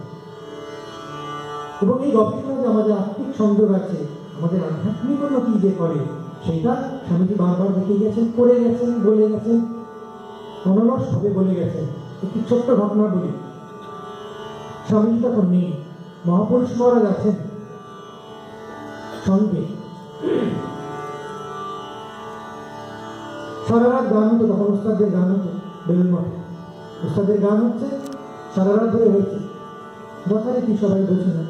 এবং এই গবেষণায় যে আমাদের আত্মিক সংযোগ আছে, আমাদের আধ্যাত্মিক উন্নতি যে করে, সেটা স্বামীজি বারবার দেখে গেছেন করে গেছেন, বলে গেছেন অনলসভাবে বলে গেছেন। একটি ছোট্ট ঘটনা বলি। তখন নেই মহাপুরুষ মহারাজ আছেন। সঙ্গে সারা রাত গান হতো, তখন উস্তাদের গান হতো বেলুন মঠে। উস্তাদের গান হচ্ছে সারা রাত ধরে হয়েছে। যথারীতি সবাই বোঝে না?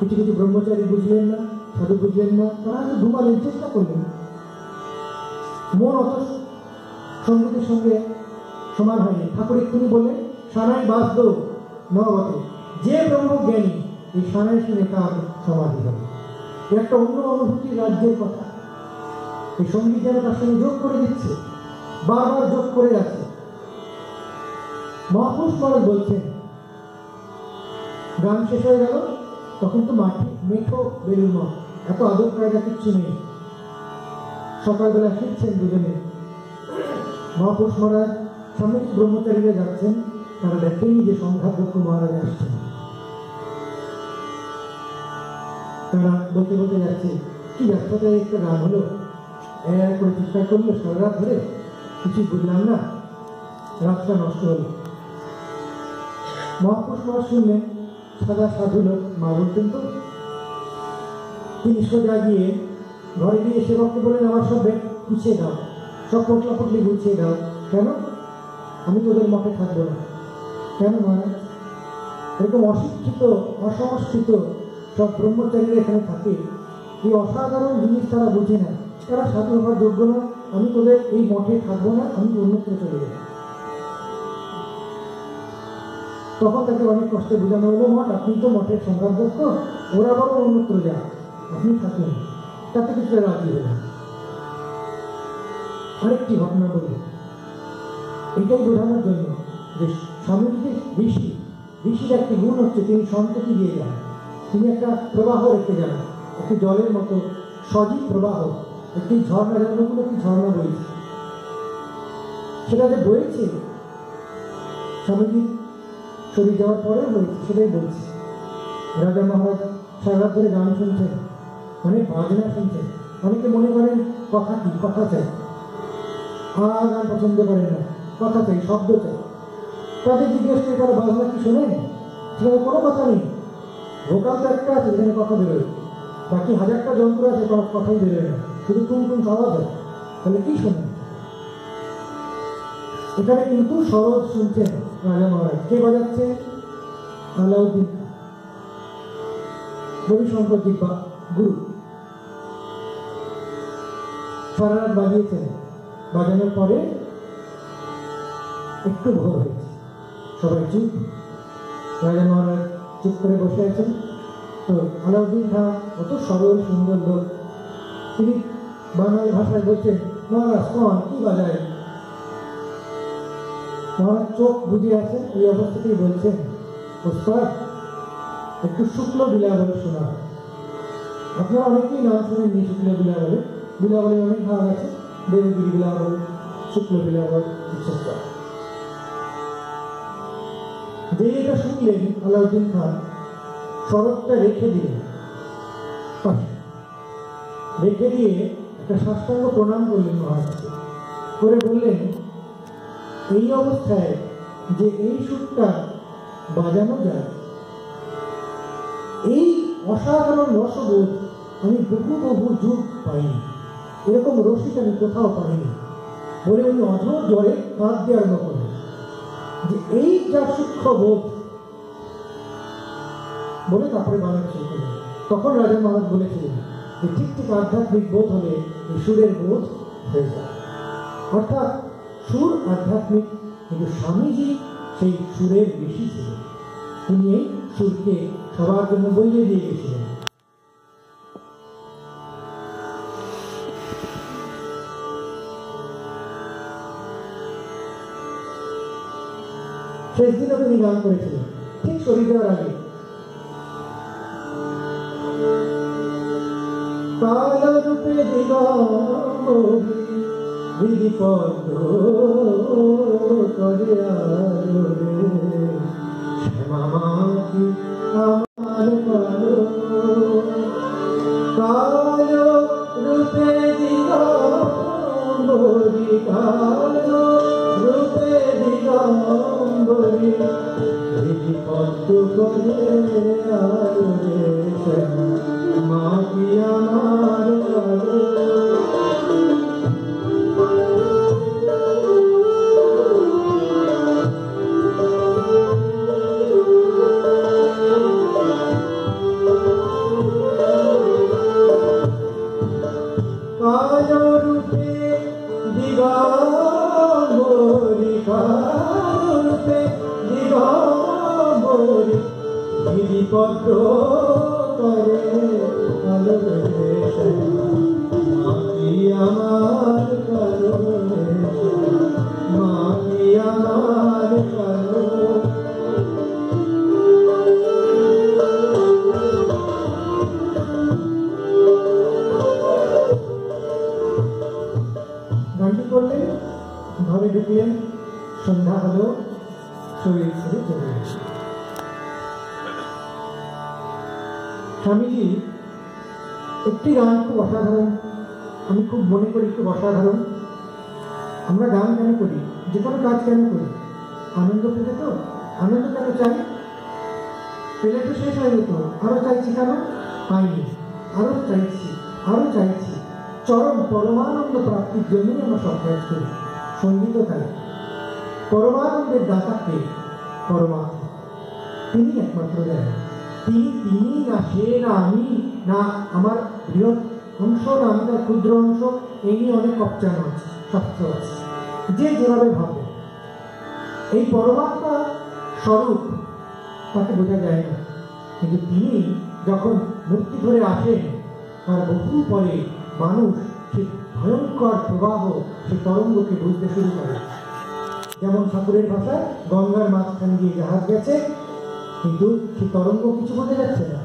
কিছু কিছু ব্রহ্মচারী বুঝলেন না, সাধু বুঝলেন না, তারা ঘুমালেন চেষ্টা করলেন। মন অত সঙ্গীতের সঙ্গে সমান হয়নি। ঠাকুর এক্ষুনি বললেন সানাই বাদ্য নবতে যে ব্রহ্মজ্ঞানী এই শুনে তার সমাধি হবে একটা অন্য অনুভূতি রাজ্যের কথা। এই সংগীত যেন তার সঙ্গে যোগ করে দিচ্ছে, বারবার যোগ করে যাচ্ছে। মহাপুরুষ মহারাজ বলছেন, গান শেষ হয়ে গেল, তখন তো মাটি মেঠো বেলুন মঠ, এত আদর কায়দা কিচ্ছু নেই। সকালবেলা ফিরছেন দুজনে। মহাপুরুষ মহারাজ সামনে ব্রহ্মচারীরা যাচ্ছেন? তারা দেখেনি যে সংঘাতক্ষ মহারাজ আসছেন। তারা বলতে বলতে যাচ্ছে, কি যাত্রাটায় একটা গান হলো? করে চেষ্টা করল সারা ধরে? কিছু বুঝলাম না। রাতটা নষ্ট হলো। মহাপুরুষ মহারাজ শুনলেন, সাদা সাধু লোক মা বলতেন তো? তিনি সোজা গিয়ে ঘরে গিয়ে সেবককে বললেন, আমার সব ব্যাগ গুছিয়ে দাও, সব পটলা পটলি গুছিয়ে দাও। কেন? আমি তোদের মঠে থাকব না। কেন মহারাজ এরকম অশিক্ষিত অসংস্কৃত সব ব্রহ্মচারীরা এখানে থাকে। এই অসাধারণ জিনিস তারা বোঝে না। তারা সাধু হওয়ার যোগ্য না। আমি তোদের এই মঠে থাকব না, আমি অন্যত্র চলে যাব। তখন তাকে অনেক কষ্টে বোঝানো হলো, মঠ, আপনি তো মঠের সংঘাতযুক্ত ওরা বড় অন্যত্র যা। আপনি থাকুন। তাতে কিছু রাজি হলো আরেকটি ঘটনা বলি। এটাই বোঝানোর জন্য যে স্বামীজি যে ঋষি ঋষির একটি গুণ হচ্ছে তিনি সন্ততি দিয়ে যান। তিনি একটা প্রবাহ রেখে যান, একটি জলের মতো সজীব প্রবাহ, একটি ঝর্ণা যেন কোনো একটি ঝর্ণা বইছে। সেটা যে বইছে, স্বামীজি শরীর যাওয়ার পরেও হয়েছে সেটাই বলছি। রাজা মহারাজ সারা ধরে গান শুনছেন, অনেক বাজনা শুনছেন, অনেকে মনে করেন কথা কি, কথা চাই। আর গান পছন্দ করে না, কথা চাই, শব্দ চাই। তাদের জিজ্ঞেস করে তারা বাজনা কি শোনেন? সেখানে কোনো কথা নেই। ভোকাল তো একটা আছে যেখানে কথা বেরোয়। বাকি হাজারটা যন্ত্র আছে, কোনো কথাই বেরোয় না। শুধু টুন টুন আওয়াজ হয় তাহলে কি শোনেন? এখানে কিন্তু সরোজ শুনছেন রাজা মহারাজ। কে বাজাচ্ছে? আলাউদ্দিন। রবিশঙ্কর দিব্যা গুরু। সারা রাত বাজিয়েছেন। বাজানোর পরে একটু ভোর হয়েছে। সবাই চুপ। রাজা মহারাজ চুপ করে বসে আছেন। তো আলাউদ্দিন খান অত সরল, সুন্দর লোক। তিনি বাঙালি ভাষায় বলছেন, মহারাজ, কন, কি বাজায়? মহারাজ চোখ বুঝে আছেন, এই অবস্থাতেই বলছেন, ওস্তাদ, একটু শুক্ল বিলাবল শোনা। আপনারা অনেকেই নাম শুনেননি শুক্ল বিলাবলে বিলাবলে অনেক ভাগ আছে। দেবগিরি বিলাবল শুক্ল বিলাবল ইচ্ছা যে এটা শুনলেন আলাউদ্দিন খান, শরৎটা রেখে দিলেন। রেখে দিয়ে একটা সাষ্টাঙ্গ প্রণাম করলেন মহারাজকে। করে বললেন, এই অবস্থায় যে এই সুরটা বাজানো যায়, এই অসাধারণ রসবোধ আমি বহু বহু যুগ পাইনি। এরকম রসিক আমি কোথাও পাইনি। বলে উনি অধর জ্বরে কাঁদ দেওয়ার মতো। যে এই যা সূক্ষ্ম বোধ বলে তারপরে বানান শুরু তখন রাজা মহারাজ বলেছিলেন যে ঠিক ঠিক আধ্যাত্মিক বোধ হলে সুরের বোধ হয়ে যায়। অর্থাৎ সুর আধ্যাত্মিক, কিন্তু স্বামীজি সেই সুরের বেশি ছিলেন। তিনি এই সুরকে সবার জন্য বইয়ে দিয়ে গেছিলেন। শেষ দিনে তিনি গান করেছিলেন। ঠিক শরীর দেওয়ার আগে। কালরূপে দিগম্বরী বিপদ করে ঠাকুরের গঙ্গার মাঝখান দিয়ে জাহাজ গেছে, কিন্তু সে তরঙ্গ কিছু বোঝা যাচ্ছে না।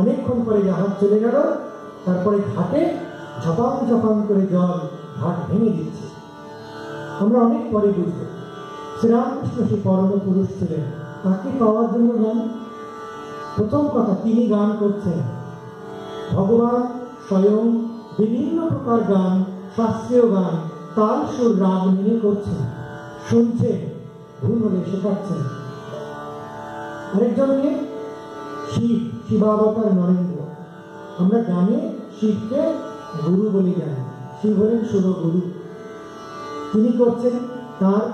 অনেকক্ষণ পরে জাহাজ চলে গেল, তারপরে ঘাটে ঝপাং ঝপাং করে জল ঘাট ভেঙে দিচ্ছে আমরা অনেক পরে বুঝব, শ্রীরামকৃষ্ণ সে পরম পুরুষ ছিলেন। তাকে পাওয়ার জন্য গান প্রথম কথা, তিনি গান করছেন। ভগবান স্বয়ং বিভিন্ন প্রকার গান, শাস্ত্রীয় গান, তাল সুর, রাগ নিয়ে করছেন। শুনছেন? ভুল শেখাচ্ছেন আরেকজনকে শিব, শিবাবতার নরেন্দ্র, আমরা শিবকে গুরু বলে জানি। শিব হলেন সুরগুরু তিনি করছেন তার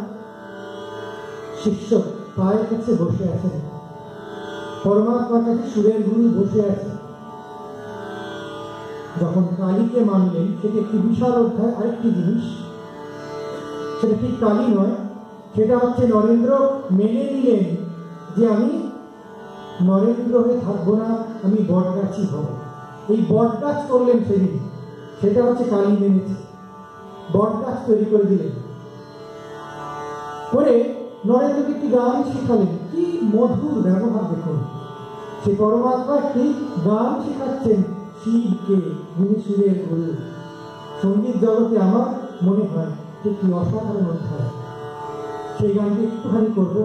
শিষ্য পায়ের কাছে বসে আছেন। পরমাত্মার কাছে সুরের গুরু বসে আছে যখন কালীকে মানলেন, সেটা একটি বিশাল অধ্যায়, আরেকটি জিনিস। সেটা ঠিক কালী নয় সেটা হচ্ছে নরেন্দ্র মেনে নিলেন যে আমি নরেন্দ্র হয়ে থাকব না, আমি বটগাছি হব। এই বটগাছ করলেন সেদিন। সেটা হচ্ছে কালী মেনেছে। বটগাছ তৈরি করে দিলেন। করে নরেন্দ্রকে একটি গান শেখালেন। কি মধুর ব্যবহার দেখুন। সে পরমাত্মা একটি গান শেখাচ্ছেন শিবকে যিনি সুরের গুরু। সংগীত জগতে আমার মনে হয় একটি অসাধারণ অধ্যায়। সেই গানটি একটুখানি করব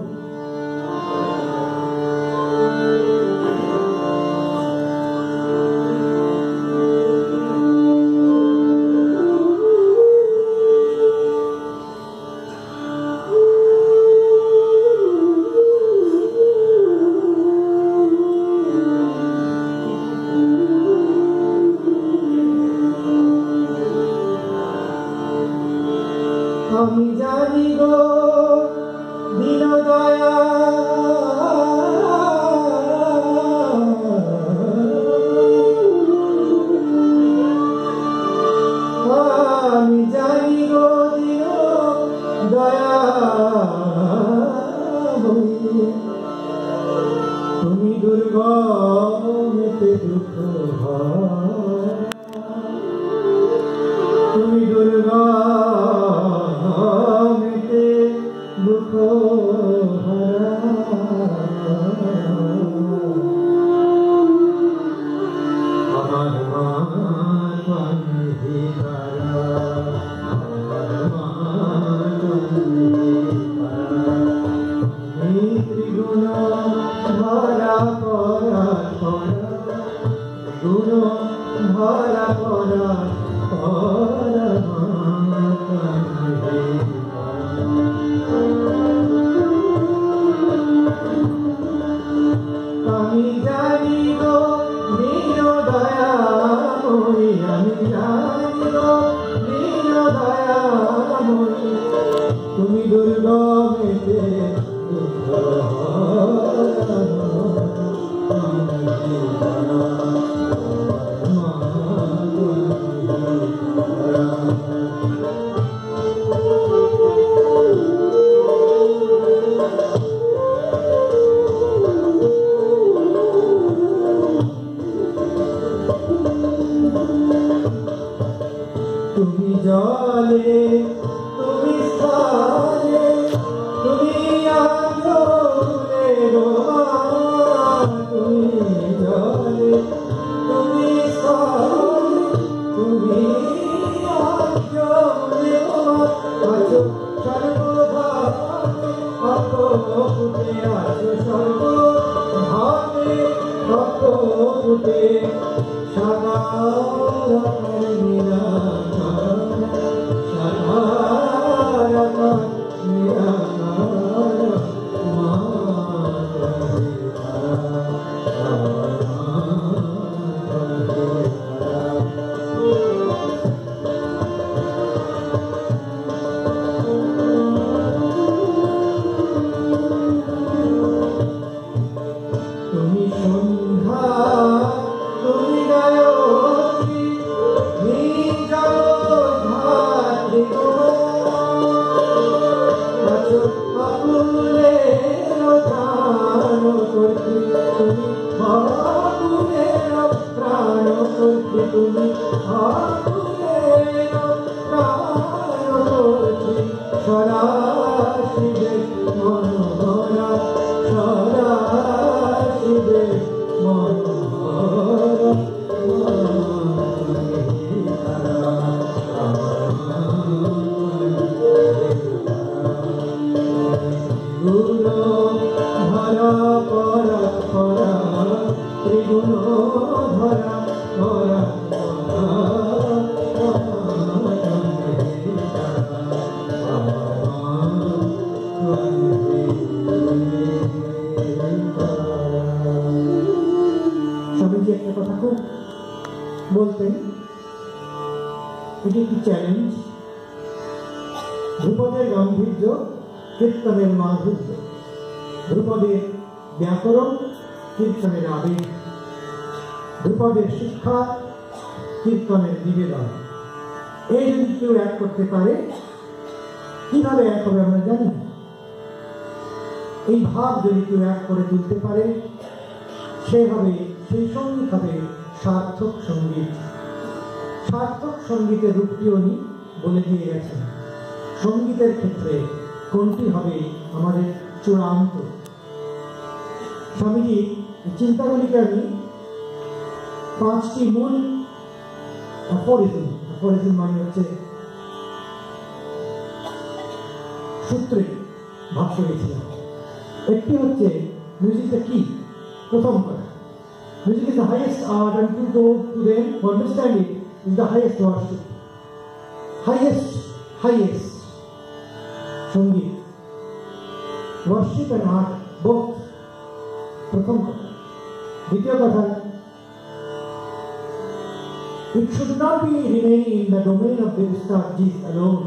It should not be remaining in the domain of the Ustadjis alone.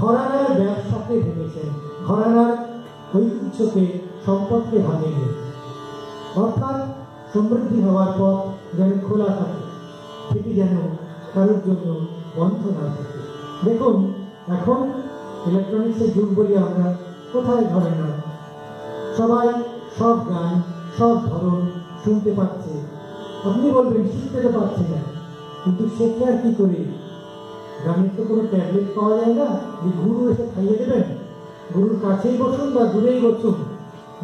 ঘরানার ব্যবসাকে ভেঙেছেন ঘরানার ঐতিহ্যকে সম্পদকে ভাঙেনি অর্থাৎ সমৃদ্ধি হওয়ার পর যেন খোলা থাকে সেটি যেন কারোর জন্য বন্ধ না থাকে। দেখুন, এখন ইলেকট্রনিক্সের যুগ বলি আমরা, কোথায় ধরে না? সবাই সব গান, সব ধরন শুনতে পাচ্ছে। আপনি বলবেন শিখতে তো পারছি না। কিন্তু শেখে আর কি করে? গানের তো কোনো ট্যাবলেট পাওয়া যায় না। যে গুরু এসে খাইয়ে দেবেন। গুরুর কাছেই বসুন বা দূরেই বসুন।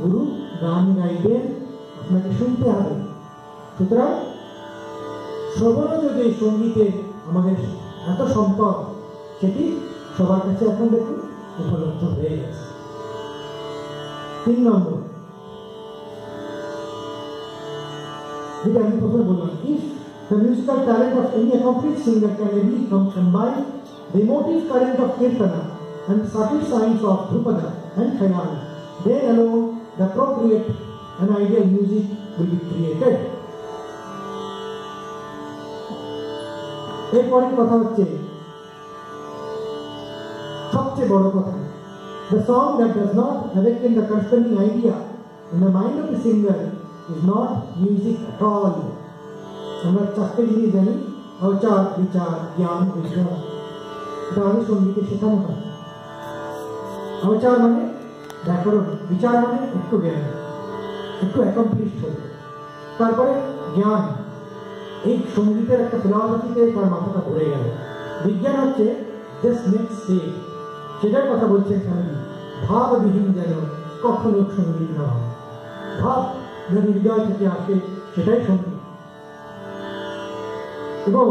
গুরু গান গাইবেন, আপনাকে শুনতে হবে। সুতরাং শ্রবণ যদি সঙ্গীতে আমাদের এত সম্পদ সেটি সবার কাছে এখন দেখুন উপলব্ধ হয়ে গেছে তিন নম্বর যেটা আমি প্রথমে বললাম if the musical talent of any accomplished singer can ably com- combine the emotive current of kirtana and subtle signs of drupada and khayal, then alone the appropriate and ideal music will be created. এরপরের কথা হচ্ছে? সবচেয়ে বড় কথা, The song that does not awaken the corresponding idea in the mind of the singer is not music at all. আমরা চারটে জিনিস জানি অচার বিচার, জ্ঞান বিজ্ঞান এটা আমাদের সঙ্গীতে শেখানো হয়। অচার মানে ব্যাকরণ, বিচার মানে একটু জ্ঞান, একটু অ্যাকমপ্লিশ হবে তারপরে জ্ঞান। এই সঙ্গীতের একটা ফিলসফিতে তার মাথাটা ভরে গেল বিজ্ঞান হচ্ছে জাস্ট নেক্সট স্টেজ সেটার কথা বলছেন স্বামী ভাববিহীন যেন কখনো সংগীত না হয় ভাব যেন হৃদয় থেকে আসে সেটাই সংগীত এবং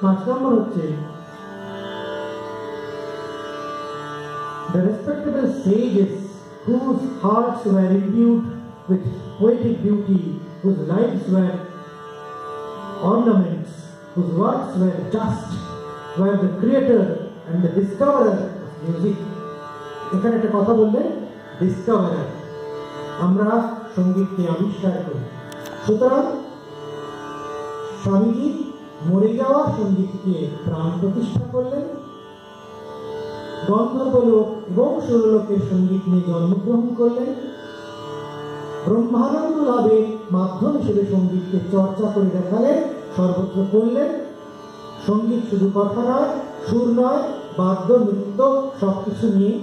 পাঁচ নম্বর হচ্ছে The respectable sages whose hearts were imbued with poetic beauty, whose lives were ornaments, whose works were just, were the creator and the discoverer of music. এখানে একটা কথা বললেন ডিসকভারার আমরা সঙ্গীতকে আবিষ্কার করি। সুতরাং স্বামীজি মরে যাওয়া সঙ্গীতকে প্রাণ প্রতিষ্ঠা করলেন। গন্ধর্বলোক এবং সুরলোকের সংগীত নিয়ে জন্মগ্রহণ করলেন। ব্রহ্মানন্দ লাভের মাধ্যম হিসেবে সঙ্গীতকে চর্চা করে দেখালেন, সর্বত্র করলেন সংগীত শুধু কথা নয়, সুর নয়, বাদ্য, নৃত্য সব কিছু নিয়ে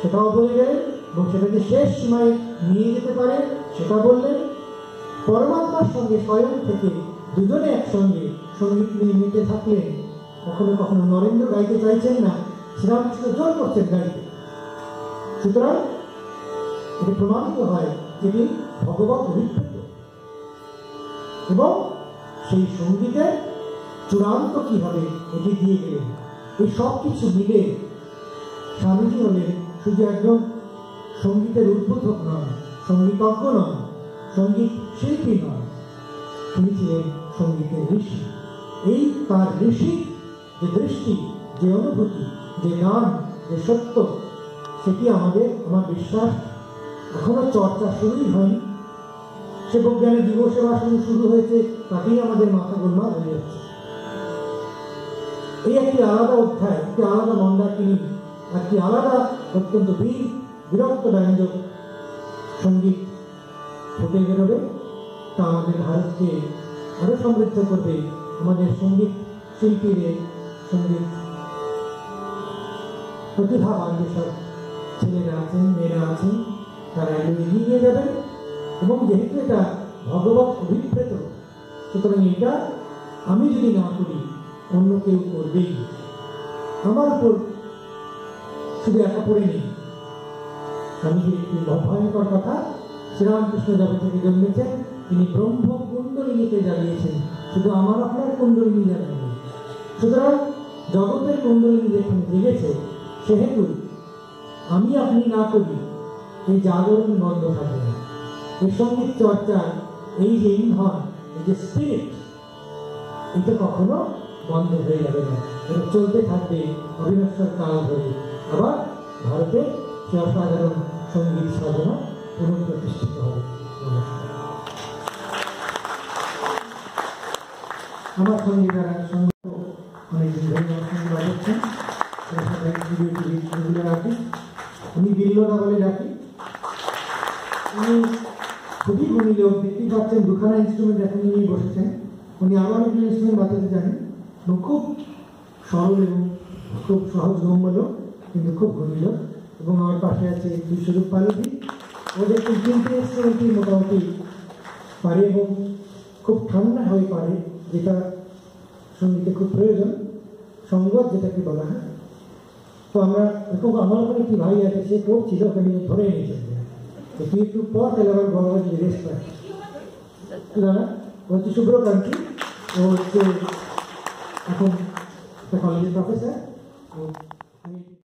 সেটাও বলে গেলেন এবং সেটাকে শেষ সীমায় নিয়ে যেতে পারে, সেটা বললেন, পরমাত্মার সঙ্গে স্বয়ং থেকে দুজনে একসঙ্গে সংগীত নিয়ে মেতে থাকলেন, কখনো কখনো নরেন্দ্র গাইতে চাইছেন না, শ্রীরামকৃষ্ণ জোর করছেন গাইতে। সুতরাং এটি প্রমাণিত হয় তিনি ভগবত অভিপ্রেত এবং সেই সঙ্গীতের চূড়ান্ত কি হবে এটি দিয়ে গেলেন, এই সব কিছু মিলে স্বামীজি হলেন শুধু একজন সঙ্গীতের উদ্বোধক নন, সঙ্গীতজ্ঞ নন, সংগীত শিল্পী নন। তিনি ছিলেন সঙ্গীতের ঋষি। এই তার ঋষি যে দৃষ্টি, যে অনুভূতি, যে গান যে সত্য, সেটি আমাদের, আমার বিশ্বাস এখনও চর্চা শুরুই হয়নি। সে বৈজ্ঞানিক যুব সেবা শুরু শুরু হয়েছে, তাতেই আমাদের মাথা গোলমাল হয়ে যাচ্ছে। এই একটি আলাদা অধ্যায়, একটি আলাদা মন্দাকিনী একটি আলাদা অত্যন্ত বীর, বিরক্ত ব্যঞ্জক সংগীত ফুটে বেরোবে। তা আমাদের ভারতকে আরও সমৃদ্ধ করবে, আমাদের সংগীত শিল্পীদের সংগীত। প্রতিভাবান যেসব ছেলেরা আছেন, মেয়েরা আছেন তারা এগিয়ে নিয়ে যাবেন এবং যেহেতু এটা ভগবত অভিপ্রেত, সুতরাং এটা আমি যদি না করি, অন্য কেউ করবেই। আমার উপর শুধু একা পড়ে নেই। আমি যে একটি ভয়ঙ্কর কথা, শ্রীরামকৃষ্ণ জগৎ থেকে জন্মেছেন, তিনি ব্রহ্ম কুণ্ডলিনীতে জ্বালিয়েছেন শুধু আমার আপনার কুণ্ডলিনী জ্বালিয়ে সুতরাং জগতের কুণ্ডলিনী যেখানে জেগেছে, সেহেতু আমি আপনি না করি এই জাগরণ বন্ধ থাকে না। এই সংগীত চর্চা এই যে ইন্ধন, এই যে স্পিরিট এটা কখনো বন্ধ হয়ে যাবে না। এটা চলতে থাকবে অবিনশ্বর কাল ধরে। আবার ভারতে সে অসাধারণ সংগীত সাধনা পুনঃপ্রতিষ্ঠিত হবে। আমার সঙ্গে যারা সঙ্গে অনেকদিন ধরে আমার সঙ্গে বাজাচ্ছেন ভিডিও রাখি। উনি বিল্লদা বলে ডাকি উনি খুবই গুণী লোক দেখতেই পাচ্ছেন দুখানা ইনস্ট্রুমেন্ট এখন নিয়ে বসেছেন। উনি আরও অনেক ইনস্ট্রুমেন্ট বাজাতে জানেন। এবং খুব সরল এবং খুব সহজগম্য লোক কিন্তু খুব লোক এবং আমার পাশে আছে বিশ্বরূপ পালবি ওদের তিনটে ইনস্ট্রুমেন্টই মোটামুটি পারে এবং খুব ঠান্ডা হয়ে পারে, যেটা সঙ্গীতে খুব প্রয়োজন। সঙ্গত যেটাকে বলা হয়। তো আমরা, এরকম আমার ওখানে একটি ভাই আছে, সে পড়ছিল ওখানে ধরে নিয়েছেন তো তুই একটু পর তাহলে আমার বড় ভাই রেস্ট পাই দাদা ও হচ্ছে শুভ্রকান্তি ও হচ্ছে এখন একটা কলেজের প্রফেসর ও